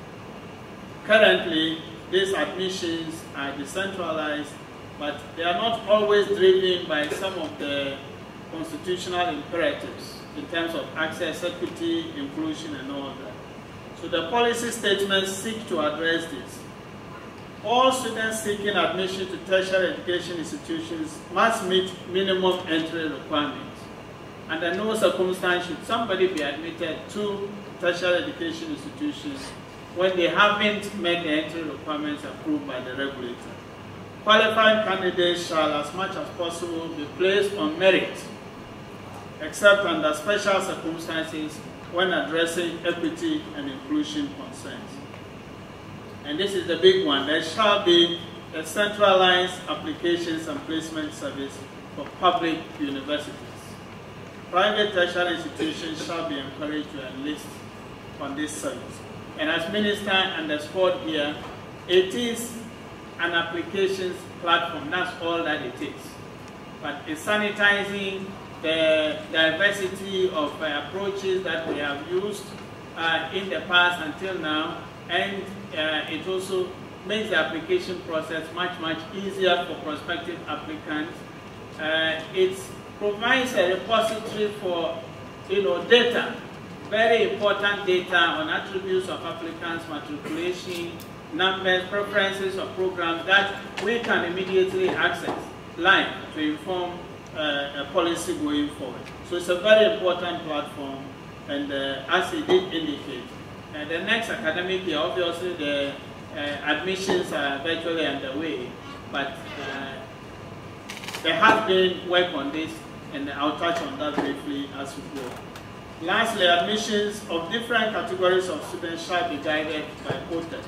Currently, these admissions are decentralized, but they are not always driven by some of the constitutional imperatives in terms of access, equity, inclusion, and all that. So the policy statements seek to address this all students seeking admission to tertiary education institutions must meet minimum entry requirements. Under no circumstance should somebody be admitted to tertiary education institutions when they haven't met the entry requirements approved by the regulator. Qualified candidates shall, as much as possible, be placed on merit, except under special circumstances when addressing equity and inclusion concerns and this is the big one, there shall be a centralized applications and placement service for public universities. Private tertiary institutions shall be encouraged to enlist on this service. And as Minister underscored here, it is an applications platform. That's all that it is. But it's sanitizing the diversity of uh, approaches that we have used uh, in the past until now, and uh, it also makes the application process much, much easier for prospective applicants. Uh, it provides a repository for you know, data, very important data on attributes of applicants, matriculation, numbers, preferences of programs that we can immediately access live to inform uh, policy going forward. So it's a very important platform and uh, as it did indicate, uh, the next academic year, obviously the uh, admissions are virtually underway, but uh, there has been work on this and I'll touch on that briefly as we go. Lastly, admissions of different categories of students shall be guided by quotas.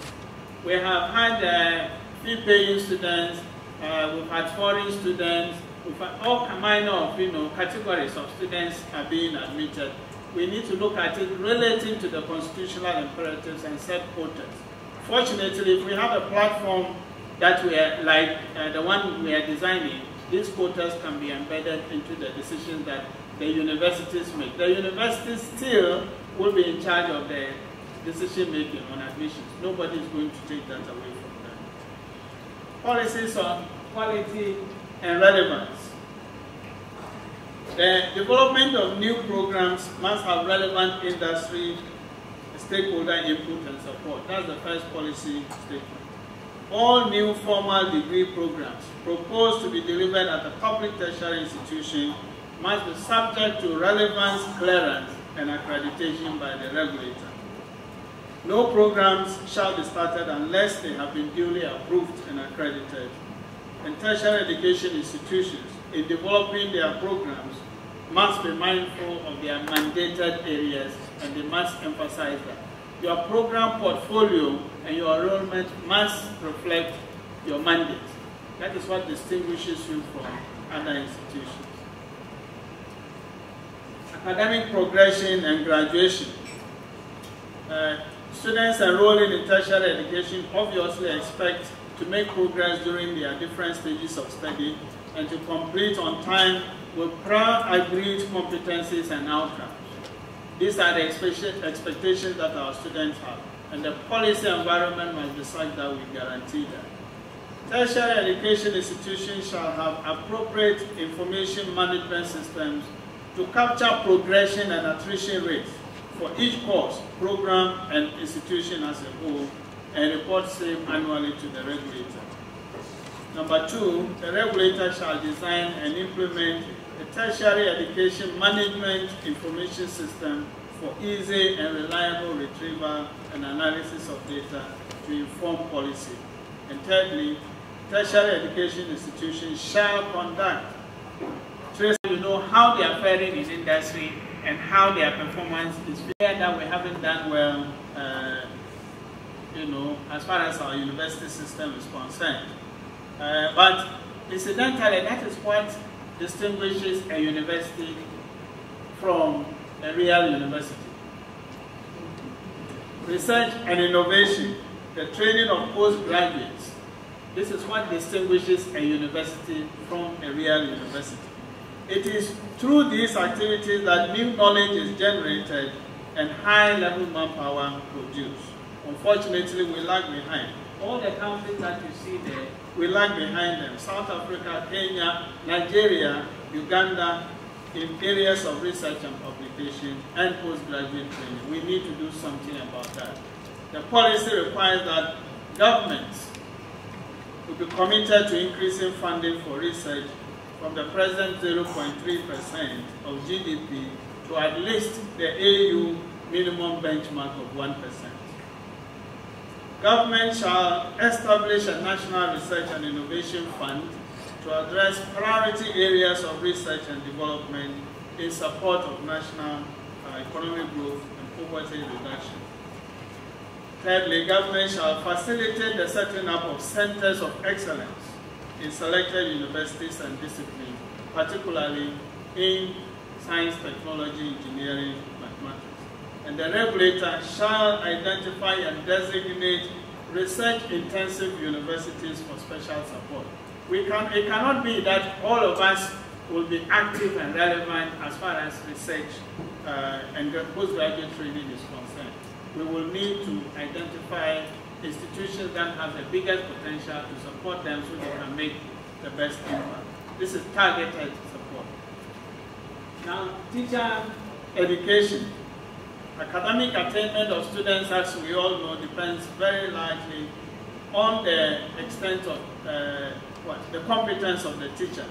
We have had uh, fee-paying students, uh, we've had foreign students, we've had all minor of you know, categories of students are being admitted. We need to look at it relating to the constitutional imperatives and set quotas. Fortunately, if we have a platform that we are like uh, the one we are designing, these quotas can be embedded into the decisions that the universities make. The universities still will be in charge of the decision making on admissions. Nobody is going to take that away from them. Policies on quality and relevance. The development of new programs must have relevant industry, stakeholder input and support. That's the first policy statement. All new formal degree programs proposed to be delivered at a public tertiary institution must be subject to relevance clearance and accreditation by the regulator. No programs shall be started unless they have been duly approved and accredited. And tertiary education institutions, in developing their programs, must be mindful of their mandated areas and they must emphasize that. Your program portfolio and your enrollment must reflect your mandate. That is what distinguishes you from other institutions. Academic progression and graduation. Uh, Students enrolling in tertiary education obviously expect to make progress during their different stages of study and to complete on time with prior agreed competencies and outcomes. These are the expectations that our students have, and the policy environment must be such that we guarantee that. Tertiary education institutions shall have appropriate information management systems to capture progression and attrition rates for each course, program, and institution as a whole, and report same annually to the regulator. Number two, the regulator shall design and implement a tertiary education management information system for easy and reliable retrieval and analysis of data to inform policy. And thirdly, tertiary education institutions shall conduct trace to know how they are faring in industry and how their performance is fair that we haven't done well, uh, you know, as far as our university system is concerned. Uh, but incidentally, that is what distinguishes a university from a real university. Research and innovation, the training of postgraduates, this is what distinguishes a university from a real university. It is through these activities that new knowledge is generated and high-level manpower produced. Unfortunately, we lag behind. All the countries that you see there, we lag behind them. South Africa, Kenya, Nigeria, Uganda, in areas of research and publication and postgraduate training. We need to do something about that. The policy requires that governments will be committed to increasing funding for research from the present 0.3% of GDP to at least the AU minimum benchmark of 1%. Government shall establish a national research and innovation fund to address priority areas of research and development in support of national uh, economic growth and poverty reduction. Thirdly, government shall facilitate the setting up of centers of excellence in selected universities and disciplines, particularly in science, technology, engineering. And the regulator shall identify and designate research-intensive universities for special support. We can, it cannot be that all of us will be active and relevant as far as research uh, and postgraduate training is concerned. We will need to identify institutions that have the biggest potential to support them so they can make the best impact. This is targeted support. Now, teacher education. Academic attainment of students, as we all know, depends very largely on the extent of uh, what the competence of the teacher.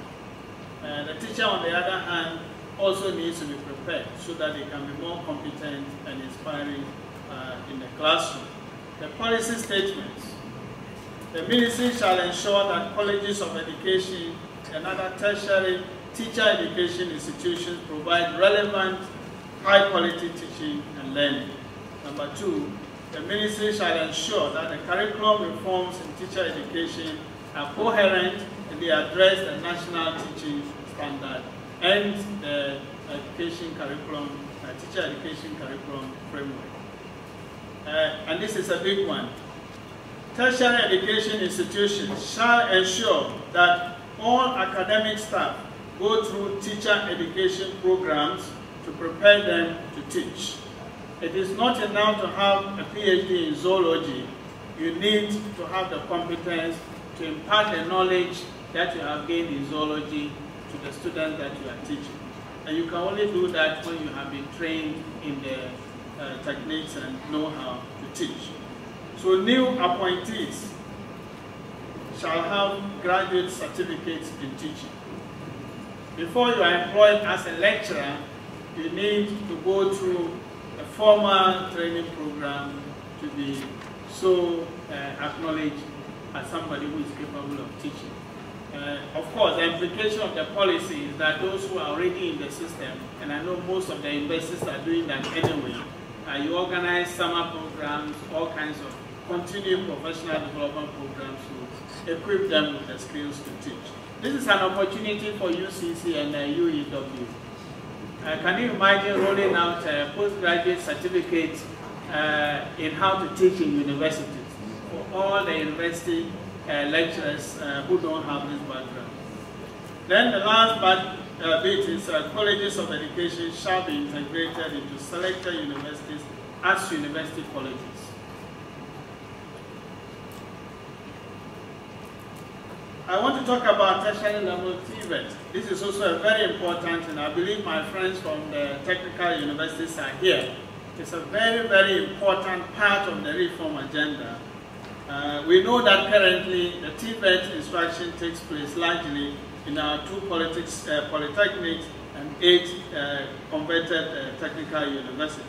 Uh, the teacher, on the other hand, also needs to be prepared so that they can be more competent and inspiring uh, in the classroom. The policy statements. The ministry shall ensure that colleges of education and other tertiary teacher education institutions provide relevant, high-quality teaching and learning. Number two, the ministry shall ensure that the curriculum reforms in teacher education are coherent and they address the national teaching standard and the education curriculum, uh, teacher education curriculum framework. Uh, and this is a big one. Tertiary education institutions shall ensure that all academic staff go through teacher education programs to prepare them to teach. It is not enough to have a PhD in zoology. You need to have the competence to impart the knowledge that you have gained in zoology to the students that you are teaching. And you can only do that when you have been trained in the uh, techniques and know how to teach. So new appointees shall have graduate certificates in teaching. Before you are employed as a lecturer, you need to go through a formal training program to be so uh, acknowledged as somebody who is capable of teaching. Uh, of course, the implication of the policy is that those who are already in the system, and I know most of the universities are doing that anyway, uh, you organize summer programs, all kinds of continuing professional development programs to equip them with the skills to teach. This is an opportunity for UCC and uh, UEW. Uh, can you imagine rolling out a postgraduate certificate uh, in how to teach in universities for all the university uh, lecturers uh, who don't have this background? Then the last part, uh, bit is colleges of education shall be integrated into selected universities as university colleges. I want to talk about tertiary level TVET. This is also a very important, and I believe my friends from the technical universities are here. It's a very, very important part of the reform agenda. Uh, we know that currently the TVET instruction takes place largely in our two politics, uh, polytechnics and eight uh, converted uh, technical universities.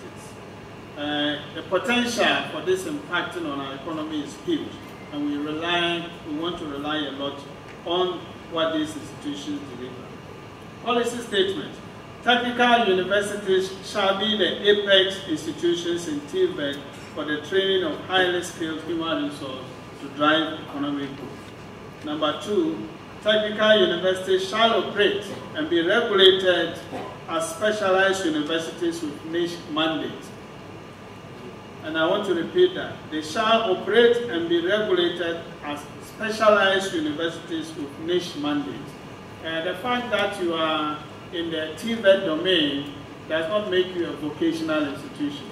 Uh, the potential for this impacting on our economy is huge and we rely, we want to rely a lot on what these institutions deliver. Policy statement. Technical universities shall be the apex institutions in TVET for the training of highly skilled human resources to drive economic growth. Number two, technical universities shall operate and be regulated as specialized universities with niche mandates and I want to repeat that. They shall operate and be regulated as specialized universities with niche mandates. Uh, the fact that you are in the TVET domain does not make you a vocational institution.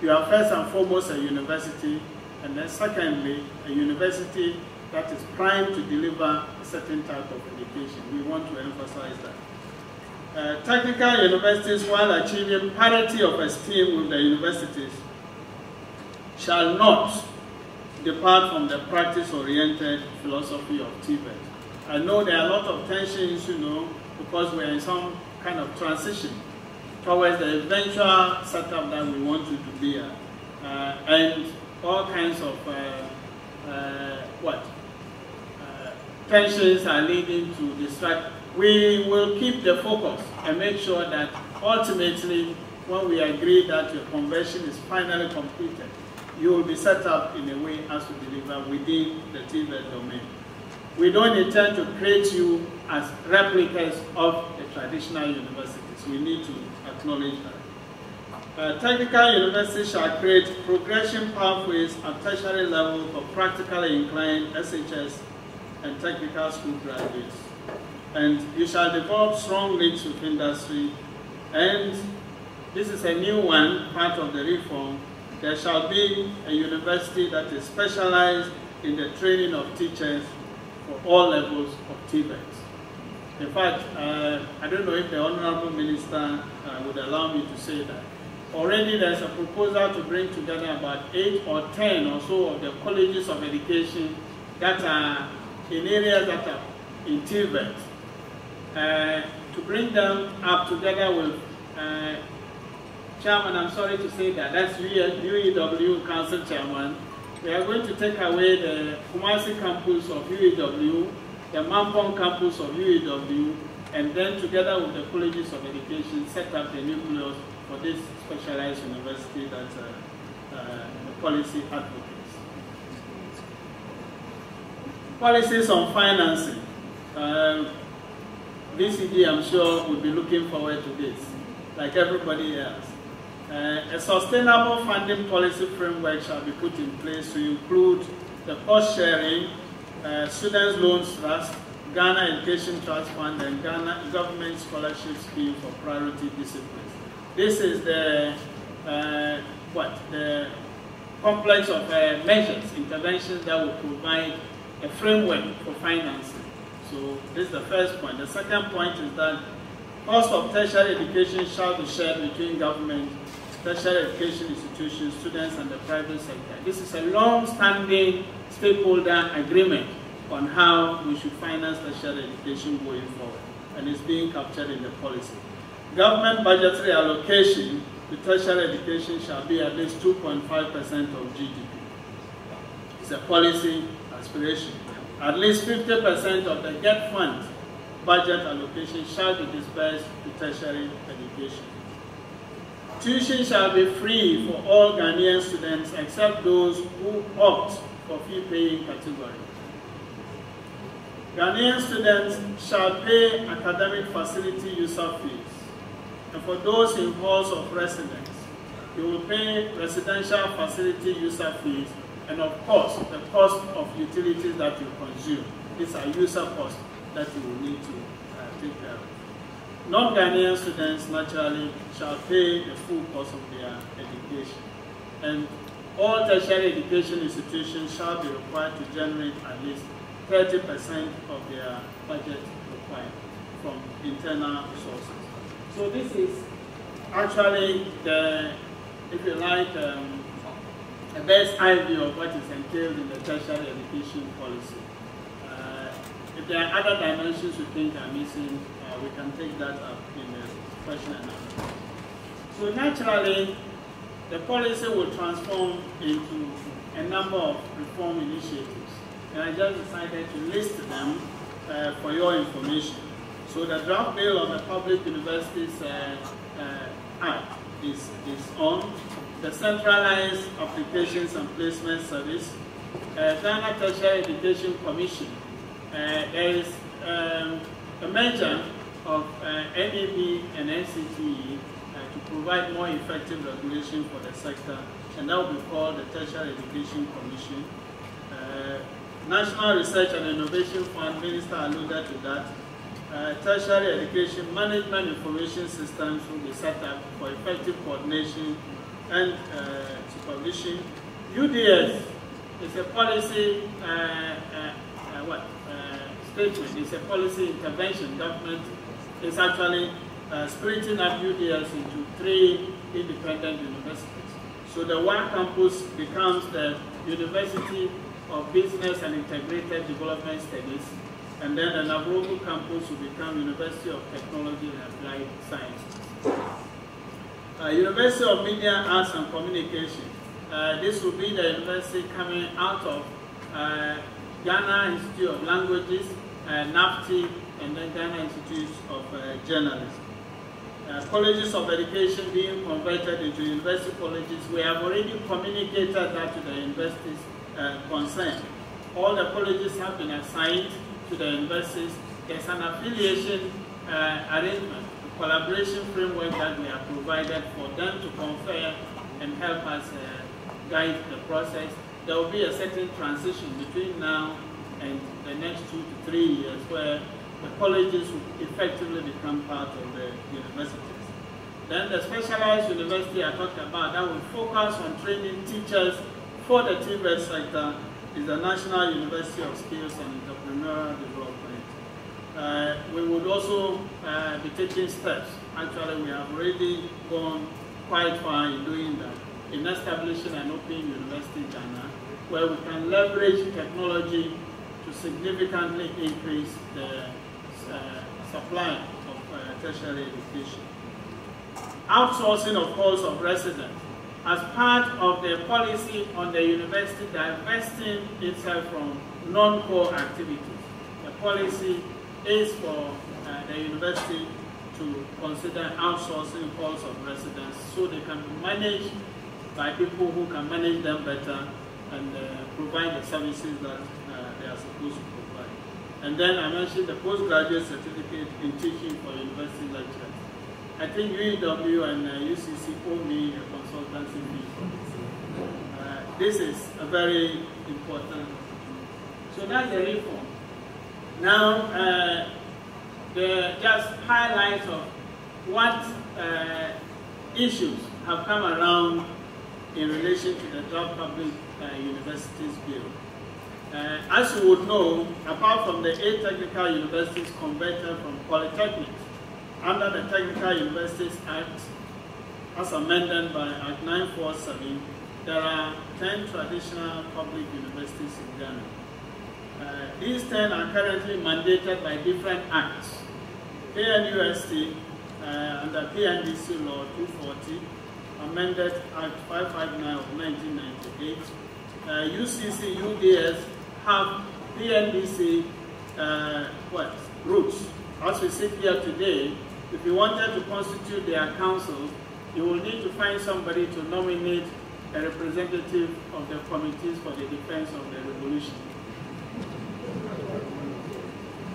You are first and foremost a university, and then secondly, a university that is primed to deliver a certain type of education. We want to emphasize that. Uh, technical universities, while achieving parity of esteem with the universities, shall not depart from the practice-oriented philosophy of TVET. I know there are a lot of tensions, you know, because we're in some kind of transition towards the eventual setup that we want to be at. Uh, and all kinds of, uh, uh, what, uh, tensions are leading to distract. We will keep the focus and make sure that ultimately, when we agree that your conversion is finally completed, you will be set up in a way as to deliver within the TVET domain. We don't intend to create you as replicas of the traditional universities. We need to acknowledge that. Uh, technical universities shall create progression pathways at tertiary level for practically inclined SHS and technical school graduates. And you shall develop strong links with industry. And this is a new one, part of the reform. There shall be a university that is specialized in the training of teachers for all levels of TVET. In fact, uh, I don't know if the Honorable Minister uh, would allow me to say that. Already there's a proposal to bring together about eight or ten or so of the colleges of education that are in areas that are in TVET. Uh, to bring them up together with uh, Chairman, I'm sorry to say that, that's UEW Council Chairman. We are going to take away the Kumasi campus of UEW, the Mampong campus of UEW, and then together with the colleges of education, set up the nucleus for this specialized university that uh, uh, the policy advocates. Policies on financing. Uh, VCD, I'm sure, will be looking forward to this, like everybody else. Uh, a sustainable funding policy framework shall be put in place to include the cost sharing, uh, students loans trust, Ghana Education Trust Fund, and Ghana Government Scholarship Scheme for Priority Disciplines. This is the uh, what the complex of uh, measures, interventions that will provide a framework for financing. So this is the first point. The second point is that cost of tertiary education shall be shared between government tertiary education institutions, students, and the private sector. This is a long-standing stakeholder agreement on how we should finance tertiary education going forward, and it's being captured in the policy. Government budgetary allocation to tertiary education shall be at least 2.5% of GDP. It's a policy aspiration. At least 50% of the GET fund budget allocation shall be dispersed to tertiary education. Tuition shall be free for all Ghanaian students except those who opt for fee-paying category. Ghanaian students shall pay academic facility user fees. And for those in halls of residence, you will pay residential facility user fees and of course the cost of utilities that you consume. These are user costs that you will need to uh, take care of. Non-Ghanaian students naturally shall pay the full cost of their education. And all tertiary education institutions shall be required to generate at least 30% of their budget required from internal sources. So this is actually the, if you like, um, a best idea of what is entailed in the tertiary education policy. Uh, if there are other dimensions you think are missing, we can take that up in the question and answer. So naturally, the policy will transform into a number of reform initiatives. And I just decided to list them uh, for your information. So the draft bill on the Public Universities uh, uh, Act is, is on. The centralized applications and placement service. Uh, Ghana Tertiary Education Commission. Uh, there is um, a measure of uh, NAB and NCTE uh, to provide more effective regulation for the sector, and that will be called the Tertiary Education Commission. Uh, National Research and Innovation Fund, Minister alluded to that. Uh, tertiary Education Management Information Systems will be set up for effective coordination and uh, supervision. UDS is a policy, uh, uh, what, statement, it's a policy intervention government is actually uh, splitting up UDS into three independent universities. So the one campus becomes the University of Business and Integrated Development Studies, and then the Navrongo campus will become University of Technology and Applied Sciences. Uh, University of Media, Arts and Communication. Uh, this will be the university coming out of uh, Ghana Institute of Languages, uh, NAFTI, and then Ghana Institute of uh, Journalism. uh, colleges of education being converted into university colleges. We have already communicated that to the universities uh, concerned. All the colleges have been assigned to the universities. There's an affiliation uh, arrangement, a collaboration framework that we have provided for them to confer and help us uh, guide the process. There will be a certain transition between now and the next two to three years where the colleges will effectively become part of the universities. Then the specialized university I talked about that will focus on training teachers for the TVET sector is the National University of Skills and Entrepreneurial Development. Uh, we would also uh, be taking steps. Actually, we have already gone quite far in doing that, in establishing an open university in Ghana, where we can leverage technology to significantly increase the supply of uh, tertiary education. Outsourcing, of course, of residence as part of the policy on the university divesting itself from non-core activities. The policy is for uh, the university to consider outsourcing calls of residence so they can be managed by people who can manage them better and uh, provide the services that uh, they are supposed to and then I mentioned the postgraduate certificate in teaching for university lecturers. I think UEW and uh, UCC owe me a consultancy fee for this. Uh, this is a very important. So that's the reform. Now, uh, the just highlights of what uh, issues have come around in relation to the Draft Public uh, Universities Bill. Uh, as you would know, apart from the eight technical universities converted from polytechnics, under the Technical Universities Act, as amended by Act 947, there are 10 traditional public universities in Ghana. Uh, these 10 are currently mandated by different acts. KNUST, uh, under PNDC Law 240, amended Act 559 of 1998, uh, UCC UDS have PNDC uh, what roots. As we sit here today, if you wanted to constitute their council, you will need to find somebody to nominate a representative of the committees for the defense of the revolution.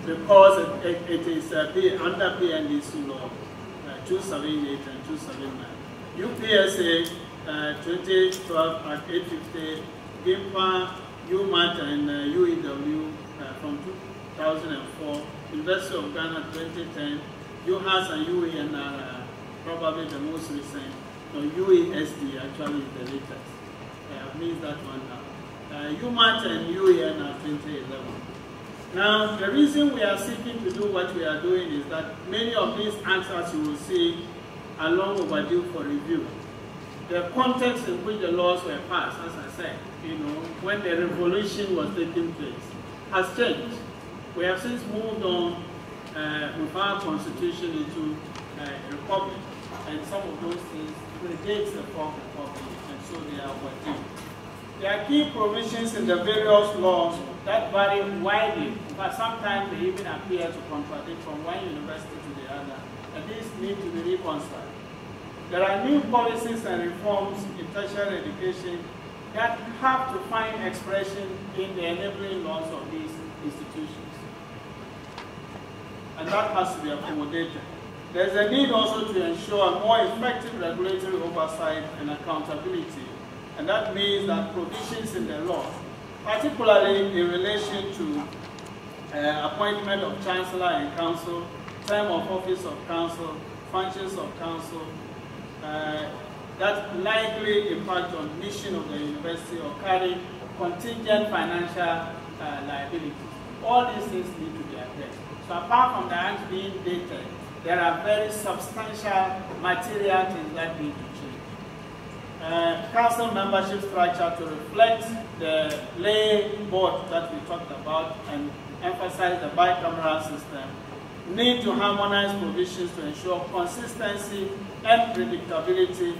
Because it, it, is uh, under PNDC law uh, 278 and 279. UPSA uh, 2012 Act 850, GIMPA UMAT and uh, UEW uh, from 2004, University of Ghana 2010, UHAS and UEN are uh, probably the most recent. No, UESD actually is the latest. Uh, means that one now. Uh, UMAT and UEN are 2011. Now, the reason we are seeking to do what we are doing is that many of these answers you will see are long overdue for review. The context in which the laws were passed, as I said, you know, when the revolution was taking place, has changed. We have since moved on uh, with our constitution into uh, a republic, and some of those things predates the fourth republic, and so they are overdue. There are key provisions in the various laws that vary widely, but sometimes they even appear to contradict from one university to the other, and these need to be reconciled. There are new policies and reforms in tertiary education that have to find expression in the enabling laws of these institutions. And that has to be accommodated. There's a need also to ensure more effective regulatory oversight and accountability. And that means that provisions in the law, particularly in relation to uh, appointment of chancellor and council, term of office of council, functions of council, uh, that likely impact on mission of the university or carry contingent financial uh. All these things need to be addressed. So apart from the act being dated, there are very substantial material things that need to change. Uh, council membership structure to reflect the lay board that we talked about and emphasize the bicameral system. Need to harmonize provisions to ensure consistency and predictability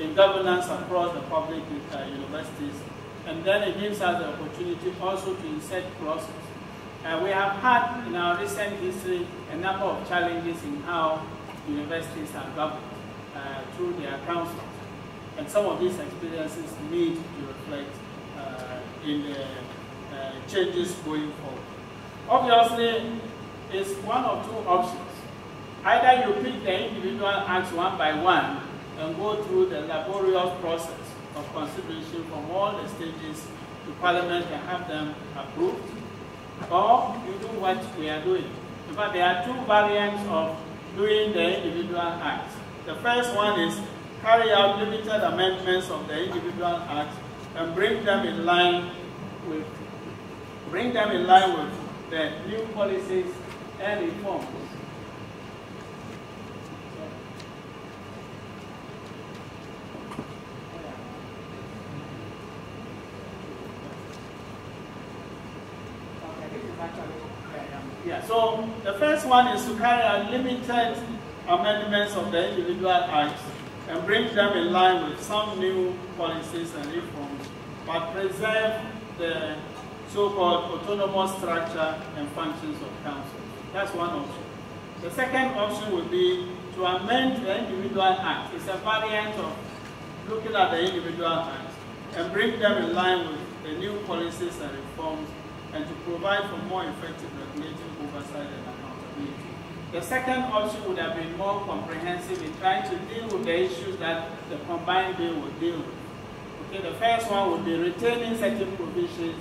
in governance across the public uh, universities. And then it gives us the opportunity also to insert clauses. Uh, we have had in our recent history a number of challenges in how universities are governed uh, through their councils. And some of these experiences need to reflect uh, in the uh, changes going forward. Obviously, it's one of two options. Either you pick the individual acts one by one and go through the laborious process of consideration from all the stages to Parliament and have them approved, or you do what we are doing. In fact, there are two variants of doing the individual acts. The first one is carry out limited amendments of the individual acts and bring them in line with bring them in line with the new policies and reforms. Yeah, so the first one is to carry out limited amendments of the individual acts and bring them in line with some new policies and reforms, but preserve the so-called autonomous structure and functions of council. That's one option. The second option would be to amend the individual act. It's a variant of looking at the individual acts and bring them in line with the new policies and reforms and to provide for more effective regulating oversight. The second option would have been more comprehensive in trying to deal with the issues that the combined bill would deal with. Okay, the first one would be retaining certain provisions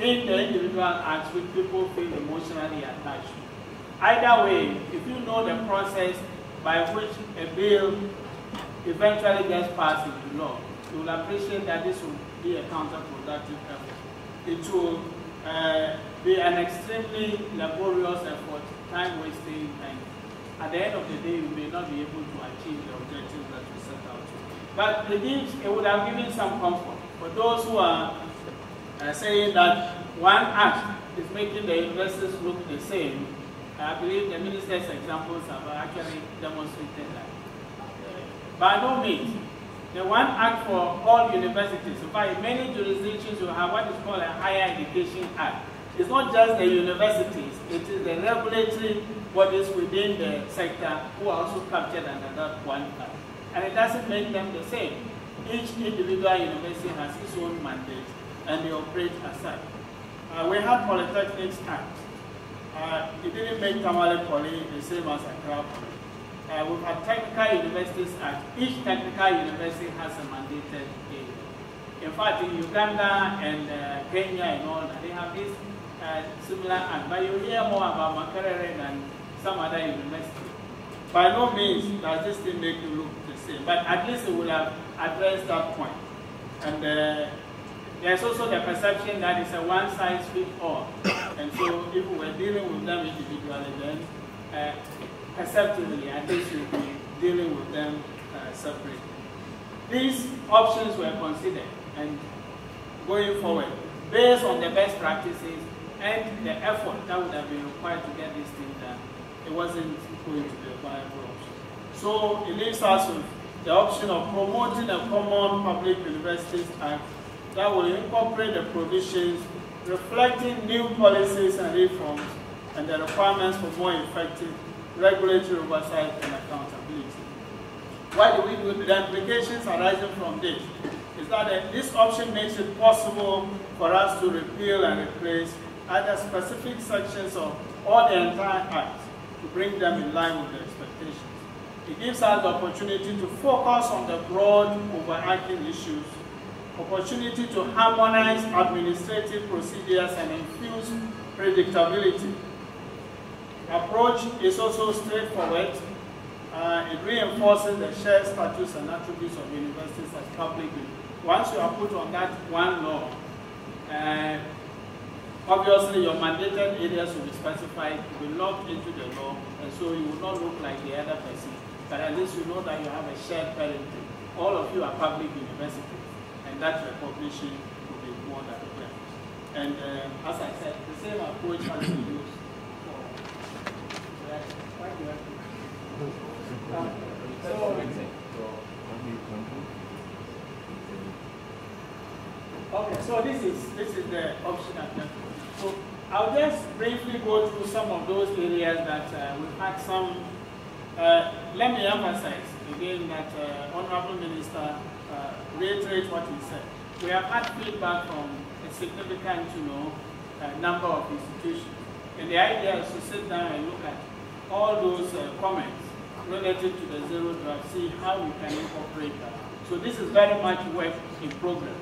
in the individual acts which people feel emotionally attached to. Either way, if you know the process by which a bill eventually gets passed into law, you will appreciate that this will be a counterproductive effort. It will uh, be an extremely laborious effort time wasting, and at the end of the day, we may not be able to achieve the objectives that we set out to. But it, gives, it would have given some comfort for those who are uh, saying that one act is making the investors look the same. I believe the minister's examples have actually demonstrated that. by no means, the one act for all universities, in fact, many jurisdictions you have what is called a higher education act. It's not just the universities, it is the regulatory bodies within the sector who are also captured under that one act. And it doesn't make them the same. Each individual university has its own mandate and they operate as such. Uh, we have Polytechnics Act. Uh, it didn't make Tamale Poly the same as Accra Poly. Uh, we've Technical Universities Act. Each technical university has a mandated area. In fact, in Uganda and uh, Kenya and all that, they have this similar act, but you hear more about Makerere than some other university. By no means does this thing make you look the same, but at least it will have addressed that point. And uh, there's also the perception that it's a one-size-fits-all. and so if we were dealing with them individually, then uh, perceptively, at least we'll be dealing with them uh, separately. These options were considered, and going forward, based on the best practices, and the effort that would have been required to get this thing done, it wasn't going to be a viable option. So it leaves us with the option of promoting a common public universities act that will incorporate the provisions reflecting new policies and reforms and the requirements for more effective regulatory oversight and accountability. Why do we do the implications arising from this? Is that uh, this option makes it possible for us to repeal and replace either specific sections of or the entire act to bring them in line with the expectations. It gives us the opportunity to focus on the broad overarching issues, opportunity to harmonize administrative procedures and infuse predictability. Approach is also straightforward. Uh, it reinforces the shared status and attributes of universities as public. Once you are put on that one law, uh, Obviously, your mandated areas will be specified, will be locked into the law, and so you will not look like the other person. But at least you know that you have a shared parenting. All of you are public universities, and that recognition will be more than clear. And uh, as I said, the same approach has been used for. So, Okay, so this is this is the option alternative. So I'll just briefly go through some of those areas that uh, we've had some Uh, let me emphasize again that uh, Honorable Minister uh, what he said. We have had feedback from a significant, you know, uh, number of institutions. And the idea is to sit down and look at all those uh, comments related to the zero draft, see how we can incorporate that. So this is very much work in progress.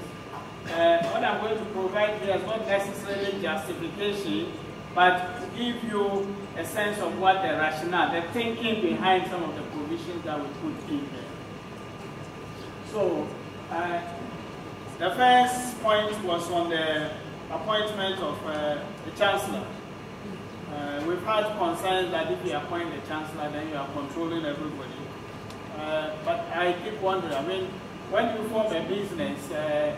Uh, what I'm going to provide here is not necessarily justification, but to give you a sense of what the rationale, the thinking behind some of the provisions that we put in there. So, uh, the first point was on the appointment of uh, the Chancellor. Uh, we've had concerns that if you appoint the Chancellor, then you are controlling everybody. Uh, but I keep wondering, I mean, when you form a business, uh,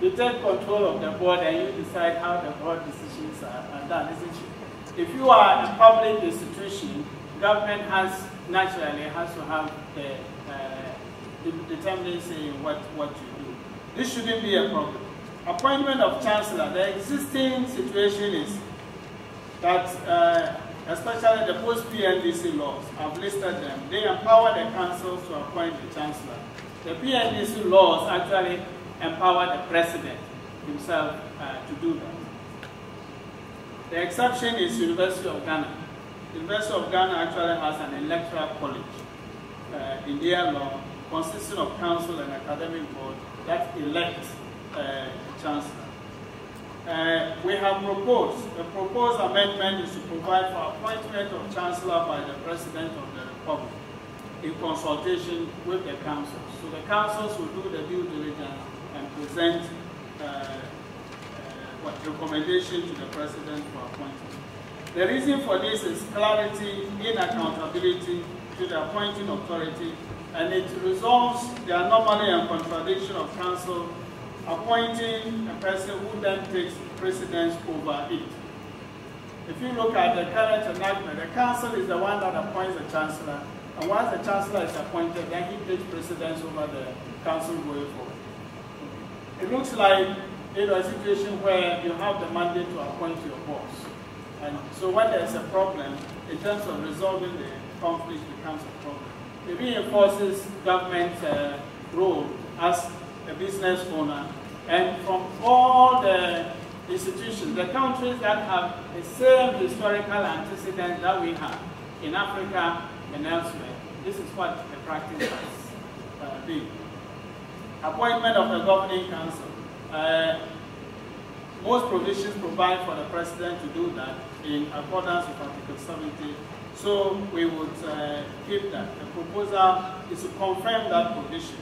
you take control of the board and you decide how the board decisions are, are done, isn't it? If you are a public institution, government has, naturally, has to have the, uh, the in what, what you do. This shouldn't be a problem. Appointment of chancellor, the existing situation is that, uh, especially the post-PNDC laws, I've listed them, they empower the councils to appoint the chancellor. The PNDC laws actually empower the president himself uh, to do that. The exception is University of Ghana. University of Ghana actually has an electoral college uh, in their law consisting of council and academic board that elect uh, chancellor. Uh, we have proposed, the proposed amendment is to provide for appointment of chancellor by the president of the republic in consultation with the council. So the councils will do the due diligence present uh, uh, what recommendation to the president for appointment. The reason for this is clarity in accountability to the appointing authority and it resolves the anomaly and contradiction of council appointing a person who then takes precedence over it. If you look at the current enactment, the council is the one that appoints the chancellor, and once the chancellor is appointed, then he takes precedence over the council going forward. It looks like you know, a situation where you have the mandate to appoint your boss. And so when there's a problem, in terms of resolving the conflict becomes a problem. It reinforces government's uh, role as a business owner. And from all the institutions, the countries that have the same historical antecedents that we have in Africa and elsewhere, this is what the practice has uh, been. Appointment of the governing council. Uh, most provisions provide for the president to do that in accordance with Article 70. So we would uh, keep that. The proposal is to confirm that provision.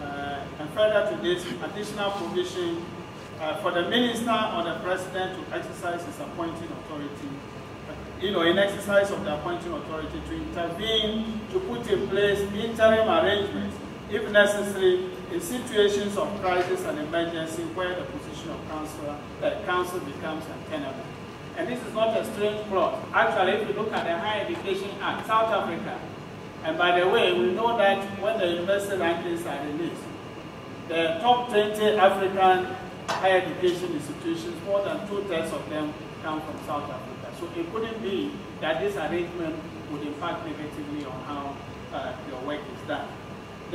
Uh, and further to this, additional provision uh, for the minister or the president to exercise his appointing authority, you know, in exercise of the appointing authority to intervene, to put in place interim arrangements, if necessary, in situations of crisis and emergency where the position of council, the council becomes untenable. And this is not a strange plot. Actually, if you look at the Higher Education Act, South Africa, and by the way, we know that when the university rankings are released, the top 20 African higher education institutions, more than two-thirds of them come from South Africa. So it couldn't be that this arrangement would impact negatively on how uh, your work is done.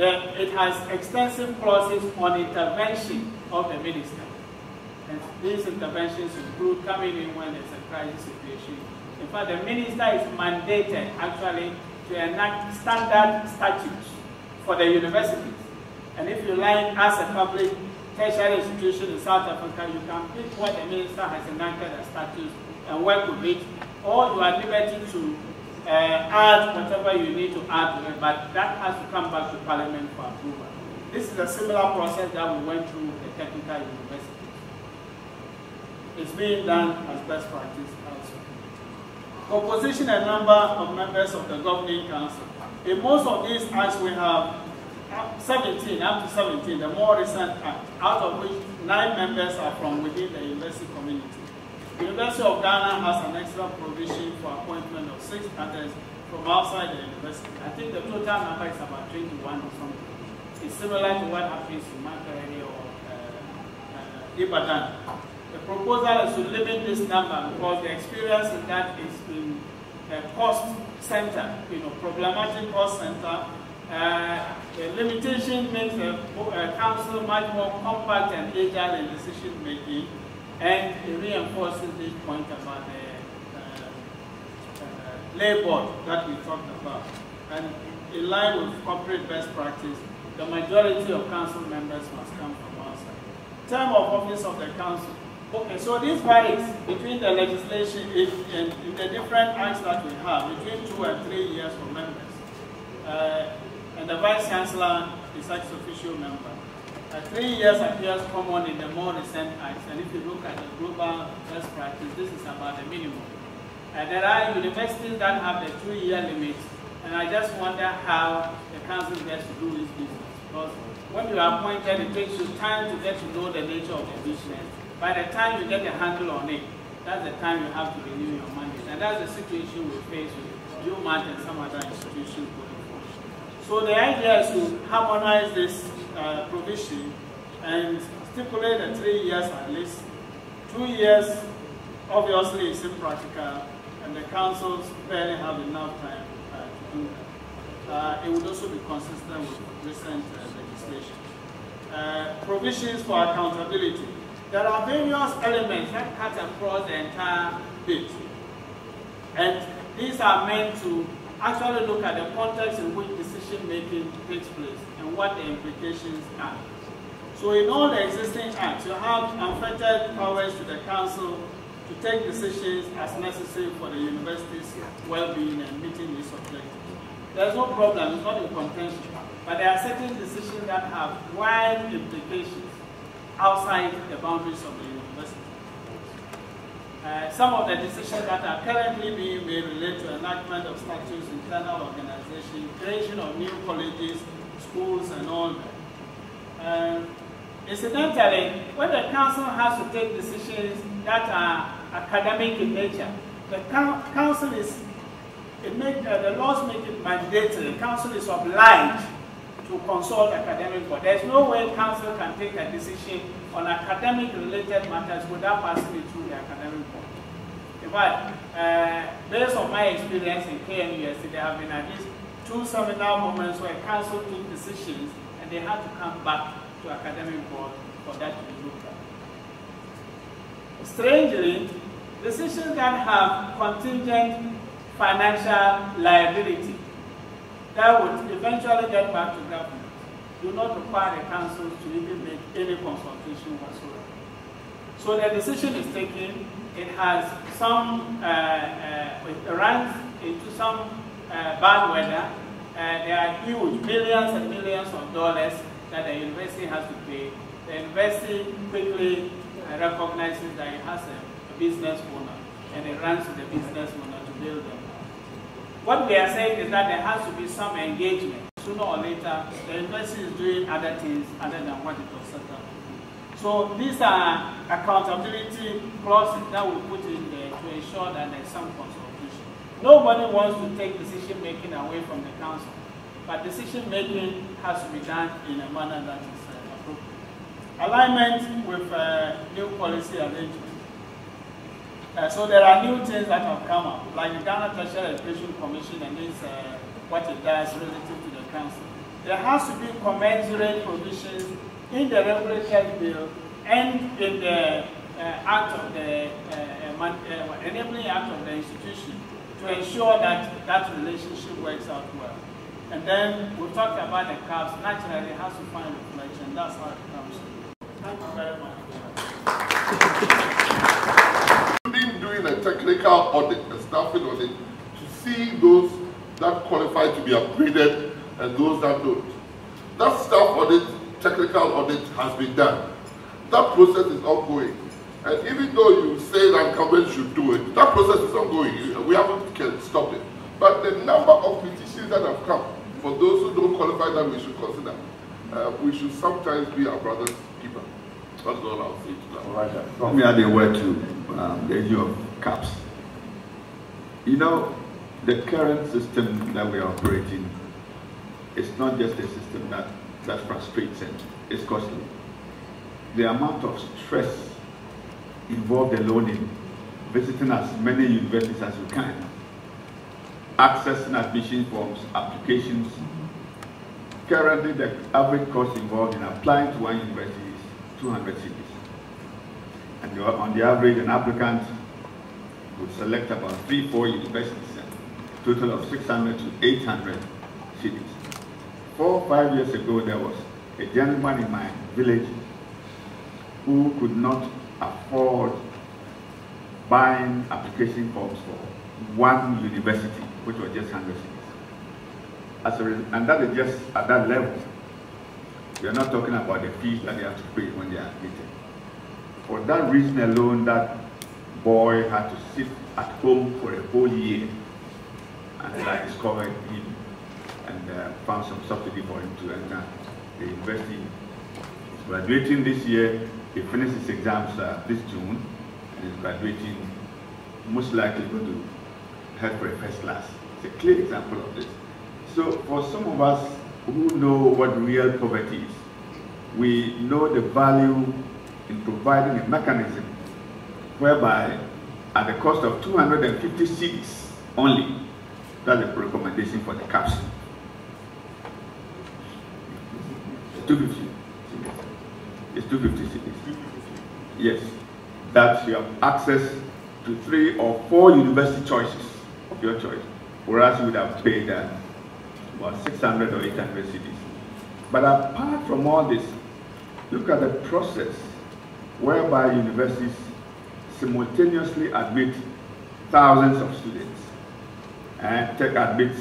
It has extensive clauses on intervention of the minister. And these interventions include coming in when there's a crisis situation. In fact, the minister is mandated actually to enact standard statutes for the universities. And if you like, as a public tertiary institution in South Africa, you can pick what the minister has enacted as statutes and work with it, or you are liberty to uh, add whatever you need to add to it, but that has to come back to Parliament for approval. This is a similar process that we went through with the technical university. It's being done as best practice also. Composition and number of members of the governing council. In most of these acts we have 17, up to 17, the more recent act, out of which nine members are from within the university community. University of Ghana has an extra provision for appointment of six others from outside the university. I think the total number is about 21 or something. It's similar to what happens in Makerere or uh, uh, Ibadan. The proposal is to limit this number because the experience is that it's a cost center, you know, problematic cost center. Uh, the limitation makes the uh, council much more compact and agile in decision making, and it reinforces this point about the uh, uh, labor that we talked about. And in line with corporate best practice, the majority of council members must come from outside. Term of office of the council. Okay, so this varies between the legislation in, in, the different acts that we have, between two and three years for members. Uh, and the Vice Chancellor is ex officio member. Uh, three years appears common in the more recent acts, and if you look at the global best practice, this is about the minimum. Uh, there are universities that have the two-year limit, and I just wonder how the council gets to do this business. Because when you are appointed, it takes you time to get to know the nature of the business. By the time you get a handle on it, that's the time you have to renew your mandate. And that's the situation we face with UMAT and some other institutions so the idea is to harmonize this uh, provision and stipulate the three years at least. Two years obviously is impractical and the councils barely have enough time uh, to do that. Uh, it would also be consistent with recent uh, legislation. Uh, provisions for accountability. There are various elements that cut across the entire bit. And these are meant to actually look at the context in which decision making takes place and what the implications are. So in all the existing acts, you have unfettered powers to the council to take decisions as necessary for the university's well-being and meeting these objectives. There's no problem, it's not in contention, but there are certain decisions that have wide implications outside the boundaries of the university. Uh, some of the decisions that are currently being made relate to enactment of statutes, internal organization, creation of new colleges, schools, and all that. Incidentally, when the council has to take decisions that are academic in nature, the council is, uh, the laws make it mandatory. The council is obliged to consult academic board. There's no way council can take a decision on academic related matters without passing it through the academic board. In fact, uh, based on my experience in KNUST, there have been at least two seminal moments where council took decisions and they had to come back to academic board for that to be looked at. Strangely, decisions that have contingent financial liability that would eventually get back to government do not require the council to even make any consultation whatsoever. So the decision is taken, it has some, uh, uh, it runs into some uh, bad weather, uh, there are huge, millions and millions of dollars that the university has to pay. The university quickly uh, recognizes that it has a, a business owner, and it runs to the business owner to build them. What we are saying is that there has to be some engagement sooner or later, the university is doing other things other than what it was set up. So these are accountability clauses that we put in there to ensure that there's some. Nobody wants to take decision making away from the council, but decision making has to be done in a manner that is uh, appropriate. Alignment with uh, new policy arrangements. Uh, so there are new things that have come up, like the Ghana Tertiary Education Commission and this, uh, what it does relative to the council. There has to be commensurate provisions in the regulatory bill and in the uh, act of the uh, enabling act of the institution to ensure that that relationship works out well. And then we talked about the caps. Naturally, it has to find reflection. That's how it comes. Thank you very much. Doing a technical audit, a staffing audit, to see those that qualify to be upgraded and those that don't. That staff audit, technical audit has been done. That process is ongoing. And even though you say that government should do it, that process is ongoing. We haven't can stop it. But the number of petitions that have come for those who don't qualify that we should consider, uh, we should sometimes be our brother's keeper. That's all I'll say to that. Let me add a word to um, the issue of caps. You know, the current system that we are operating it's not just a system that, that frustrates and it's costly. The amount of stress involved alone in visiting as many universities as you can accessing admission forms, applications. Currently, the average cost involved in applying to one university is 200 cedis. And on the average, an applicant would select about three, four universities, a total of 600 to 800 cedis. Four, five years ago, there was a gentleman in my village who could not afford buying application forms for one university, which was just 100 cedis. As a result, and that is just at that level. We are not talking about the fees that they have to pay when they are admitted. For that reason alone, that boy had to sit at home for a whole year until I discovered him and uh, found some subsidy for him to enter the university. He's graduating this year. He finished his exams uh, this June and is graduating, most likely going to head for a first class. It's a clear example of this. So for some of us who know what real poverty is, we know the value in providing a mechanism whereby at the cost of 250 cedis only, that's the recommendation for the CAPS. 250. 250 cedis. Yes. That you have access to three or four university choices of your choice, whereas you would have paid uh, about 600 or 800 cedis. But apart from all this, look at the process whereby universities simultaneously admit thousands of students. And Tech admits,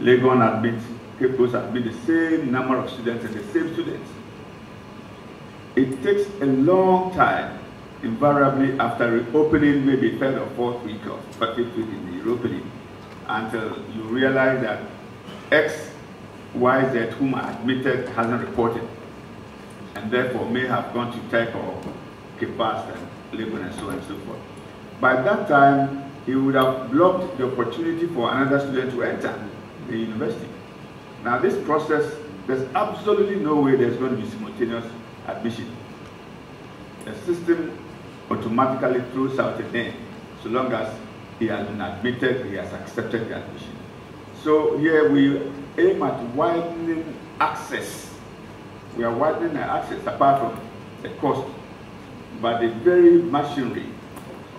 Legon admits, Cape Coast admit the same number of students and the same students. It takes a long time, invariably after reopening, maybe third or fourth week of fifth week in the reopening, until you realize that X, Y, Z, whom I admitted hasn't reported, and therefore may have gone to Tech or Cape Coast and Legon and so on and so forth. By that time, he would have blocked the opportunity for another student to enter the university. Now this process, there's absolutely no way there's going to be simultaneous admission. The system automatically throws out a name so long as he has been admitted, he has accepted the admission. So here we aim at widening access. We are widening access apart from the cost but the very machinery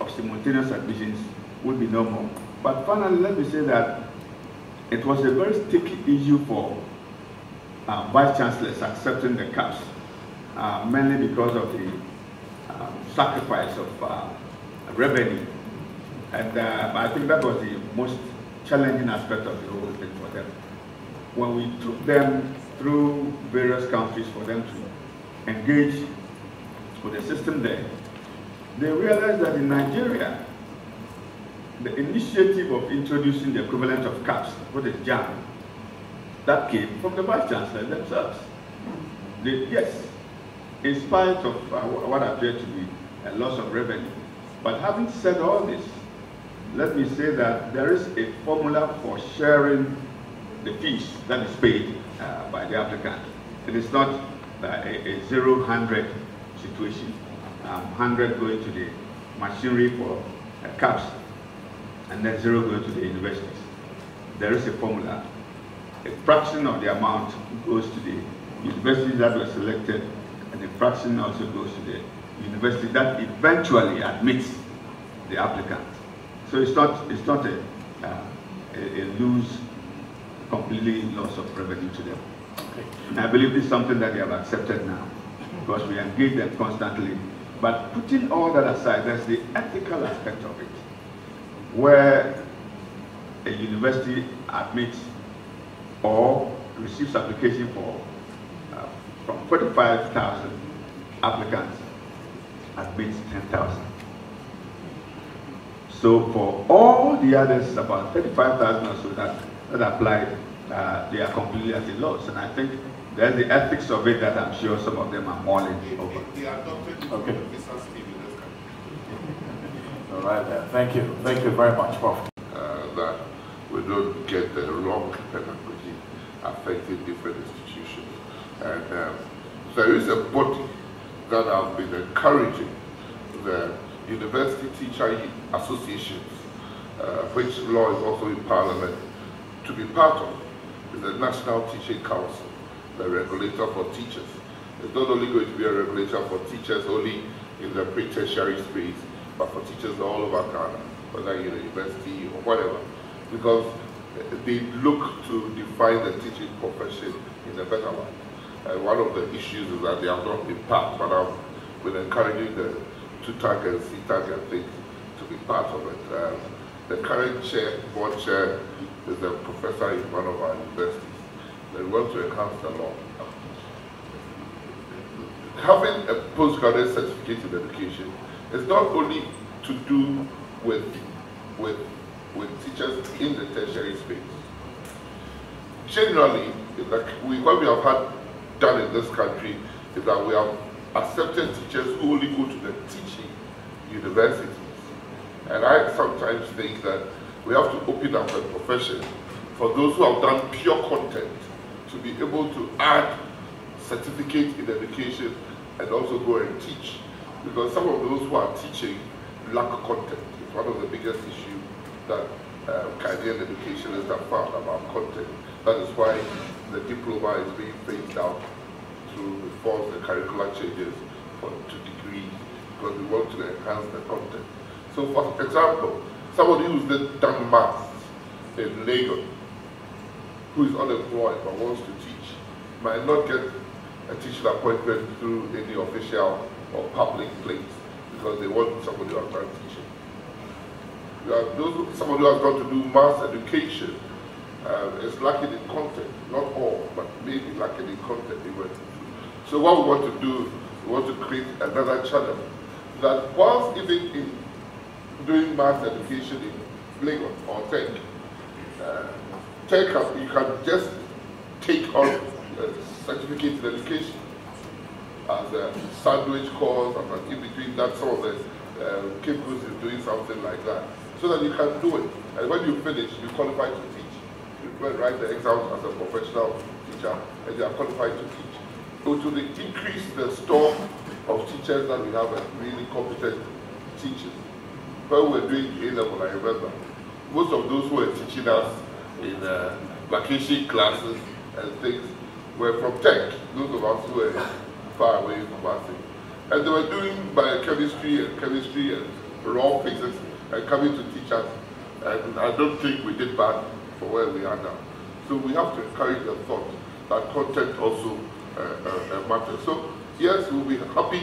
of simultaneous admissions would be no more. But finally, let me say that it was a very sticky issue for uh, vice chancellors accepting the caps, uh, mainly because of the um, sacrifice of uh, revenue. And uh, I think that was the most challenging aspect of the whole thing for them. When we took them through various countries for them to engage with the system there, they realized that in Nigeria, the initiative of introducing the equivalent of caps, what is JAMB, that came from the vice chancellor themselves. They, yes, in spite of uh, what appeared to be a loss of revenue. But having said all this, let me say that there is a formula for sharing the fees that is paid uh, by the applicant. It is not uh, a, a zero hundred situation. Um, 100 going to the machinery for uh, caps, and then zero going to the universities. There is a formula. A fraction of the amount goes to the universities that were selected, a fraction also goes to the university that eventually admits the applicant. So it's not, it's not a, uh, a, a lose, completely loss of revenue to them. Okay. And I believe this is something that they have accepted now because we engage them constantly. But putting all that aside, there's the ethical aspect of it, where a university admits or receives application for from 45,000 applicants, admits 10,000. So for all the others, about 35,000 or so that, that applied, uh, they are completely at a loss. And I think there's the ethics of it that I'm sure some of them are mulling over. Okay. All right, uh, thank you. Thank you very much, Prof. Uh, that we don't get the wrong pedagogy affecting different institutions. And um, there is a body that has been encouraging the university teacher associations uh, which law is also in Parliament, to be part of the National Teaching Council, the regulator for teachers. It's not only going to be a regulator for teachers only in the pre-tertiary space, but for teachers all over Ghana, whether you're in university or whatever, because they look to define the teaching profession in a better light. And one of the issues is that they have not been part, but I've been encouraging the TUTAG and C things to be part of it. Um, the current chair, board chair, is a professor in one of our universities. They want to enhance the law. Having a postgraduate certificate in education is not only to do with, with, with teachers in the tertiary space. Generally, like we, what we have had done in this country is that we have accepted teachers who only go to the teaching universities. And I sometimes think that we have to open up the profession for those who have done pure content to be able to add certificate in education and also go and teach. Because some of those who are teaching lack content. It's one of the biggest issues that uh, Canadian educationists have found about content. That is why the diploma is being phased out to reforms the curricular changes for, to degrees because we want to enhance the content. So for example, somebody who's done maths in Legon, who is unemployed but wants to teach, might not get a teaching appointment through any official or public place because they want somebody who has done teaching. You have those, somebody who has to do mass education uh, is lacking in content, not all, but maybe lacking in content even. So what we want to do, we want to create another channel that whilst even in doing mass education in Legon or Tech. Uh, tech, you can just take on a certificate in education as a sandwich course and an in-between that some of the uh, capabilities is doing something like that so that you can do it. And when you finish, you qualify to teach. You write the exams as a professional teacher and you are qualified to teach. So to increase the store of teachers that we have and really competent teachers when we were doing A-level, I remember, most of those who were teaching us in uh, vacation classes and things were from tech, those of us who were far away from us. And they were doing biochemistry and chemistry and raw physics and coming to teach us. And I don't think we did bad for where we are now. So we have to encourage the thought that content also uh, uh, uh matters. So yes, we'll be happy.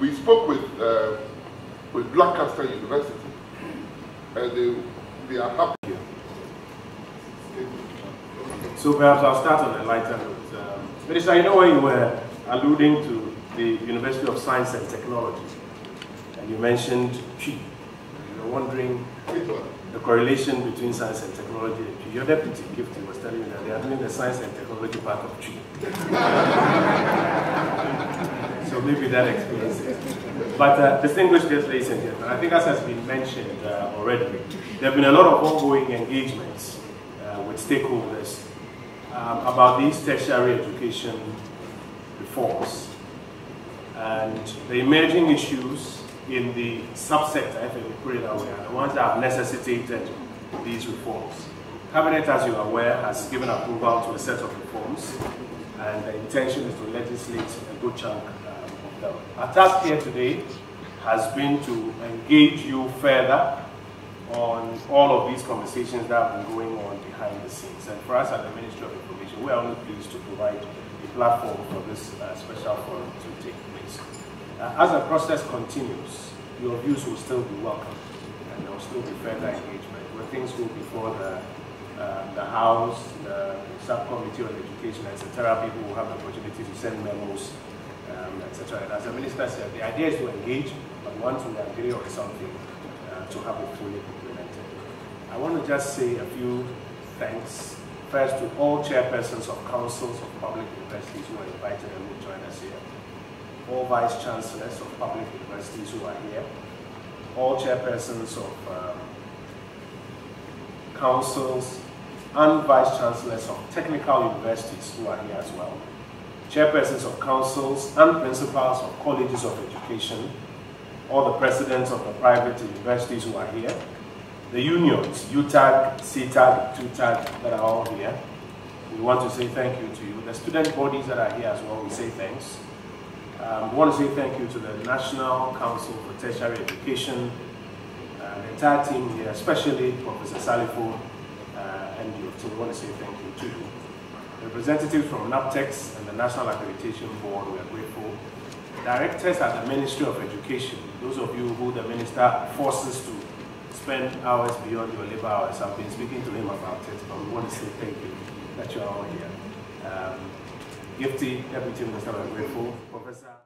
We spoke with, uh, with Lancaster University and they, they are happy. So perhaps I'll start on a lighter note. Um, Minister, you know when you were alluding to the University of Science and Technology, and you mentioned Twi, you were wondering the correlation between science and technology. Your deputy, Gifty, was telling me that they are doing the science and technology part of Twi. so maybe that explains it. But uh, distinguished guests, ladies and gentlemen, I think as has been mentioned uh, already, there have been a lot of ongoing engagements uh, with stakeholders um, about these tertiary education reforms and the emerging issues in the subsector, if may put it that way, are the ones that have necessitated these reforms. Cabinet, as you are aware, has given approval to a set of reforms, and the intention is to legislate a good chunk of them. our task here today has been to engage you further on all of these conversations that have been going on behind the scenes. And for us at the Ministry of Information, we are only pleased to provide a platform for this uh, special forum to take as the process continues, your views will still be welcome and there will still be further engagement. When things go before the, uh, the House, the Subcommittee on Education, etc., people will have the opportunity to send memos um, etc. As the minister said, the idea is to engage, but once we agree on something, uh, to have it fully implemented. I want to just say a few thanks first to all chairpersons of councils of public universities who are invited and will join us here, all vice chancellors of public universities who are here, all chairpersons of um, councils and vice chancellors of technical universities who are here as well chairpersons of councils and principals of colleges of education, all the presidents of the private universities who are here, the unions, UTAG, CTAG, TUTAG, that are all here. We want to say thank you to you. The student bodies that are here as well, we say thanks. Um, we want to say thank you to the National Council for Tertiary Education, uh, the entire team here, especially Professor Salifu uh, and your team. We want to say thank you to you. Representatives from NABPTEX and the National Accreditation Board, we are grateful. Directors at the Ministry of Education, those of you who the minister forces to spend hours beyond your labor hours. I've been speaking to him about it, but we want to say thank you that you are all here. Um, Gifty, Deputy Minister, we're grateful. Professor.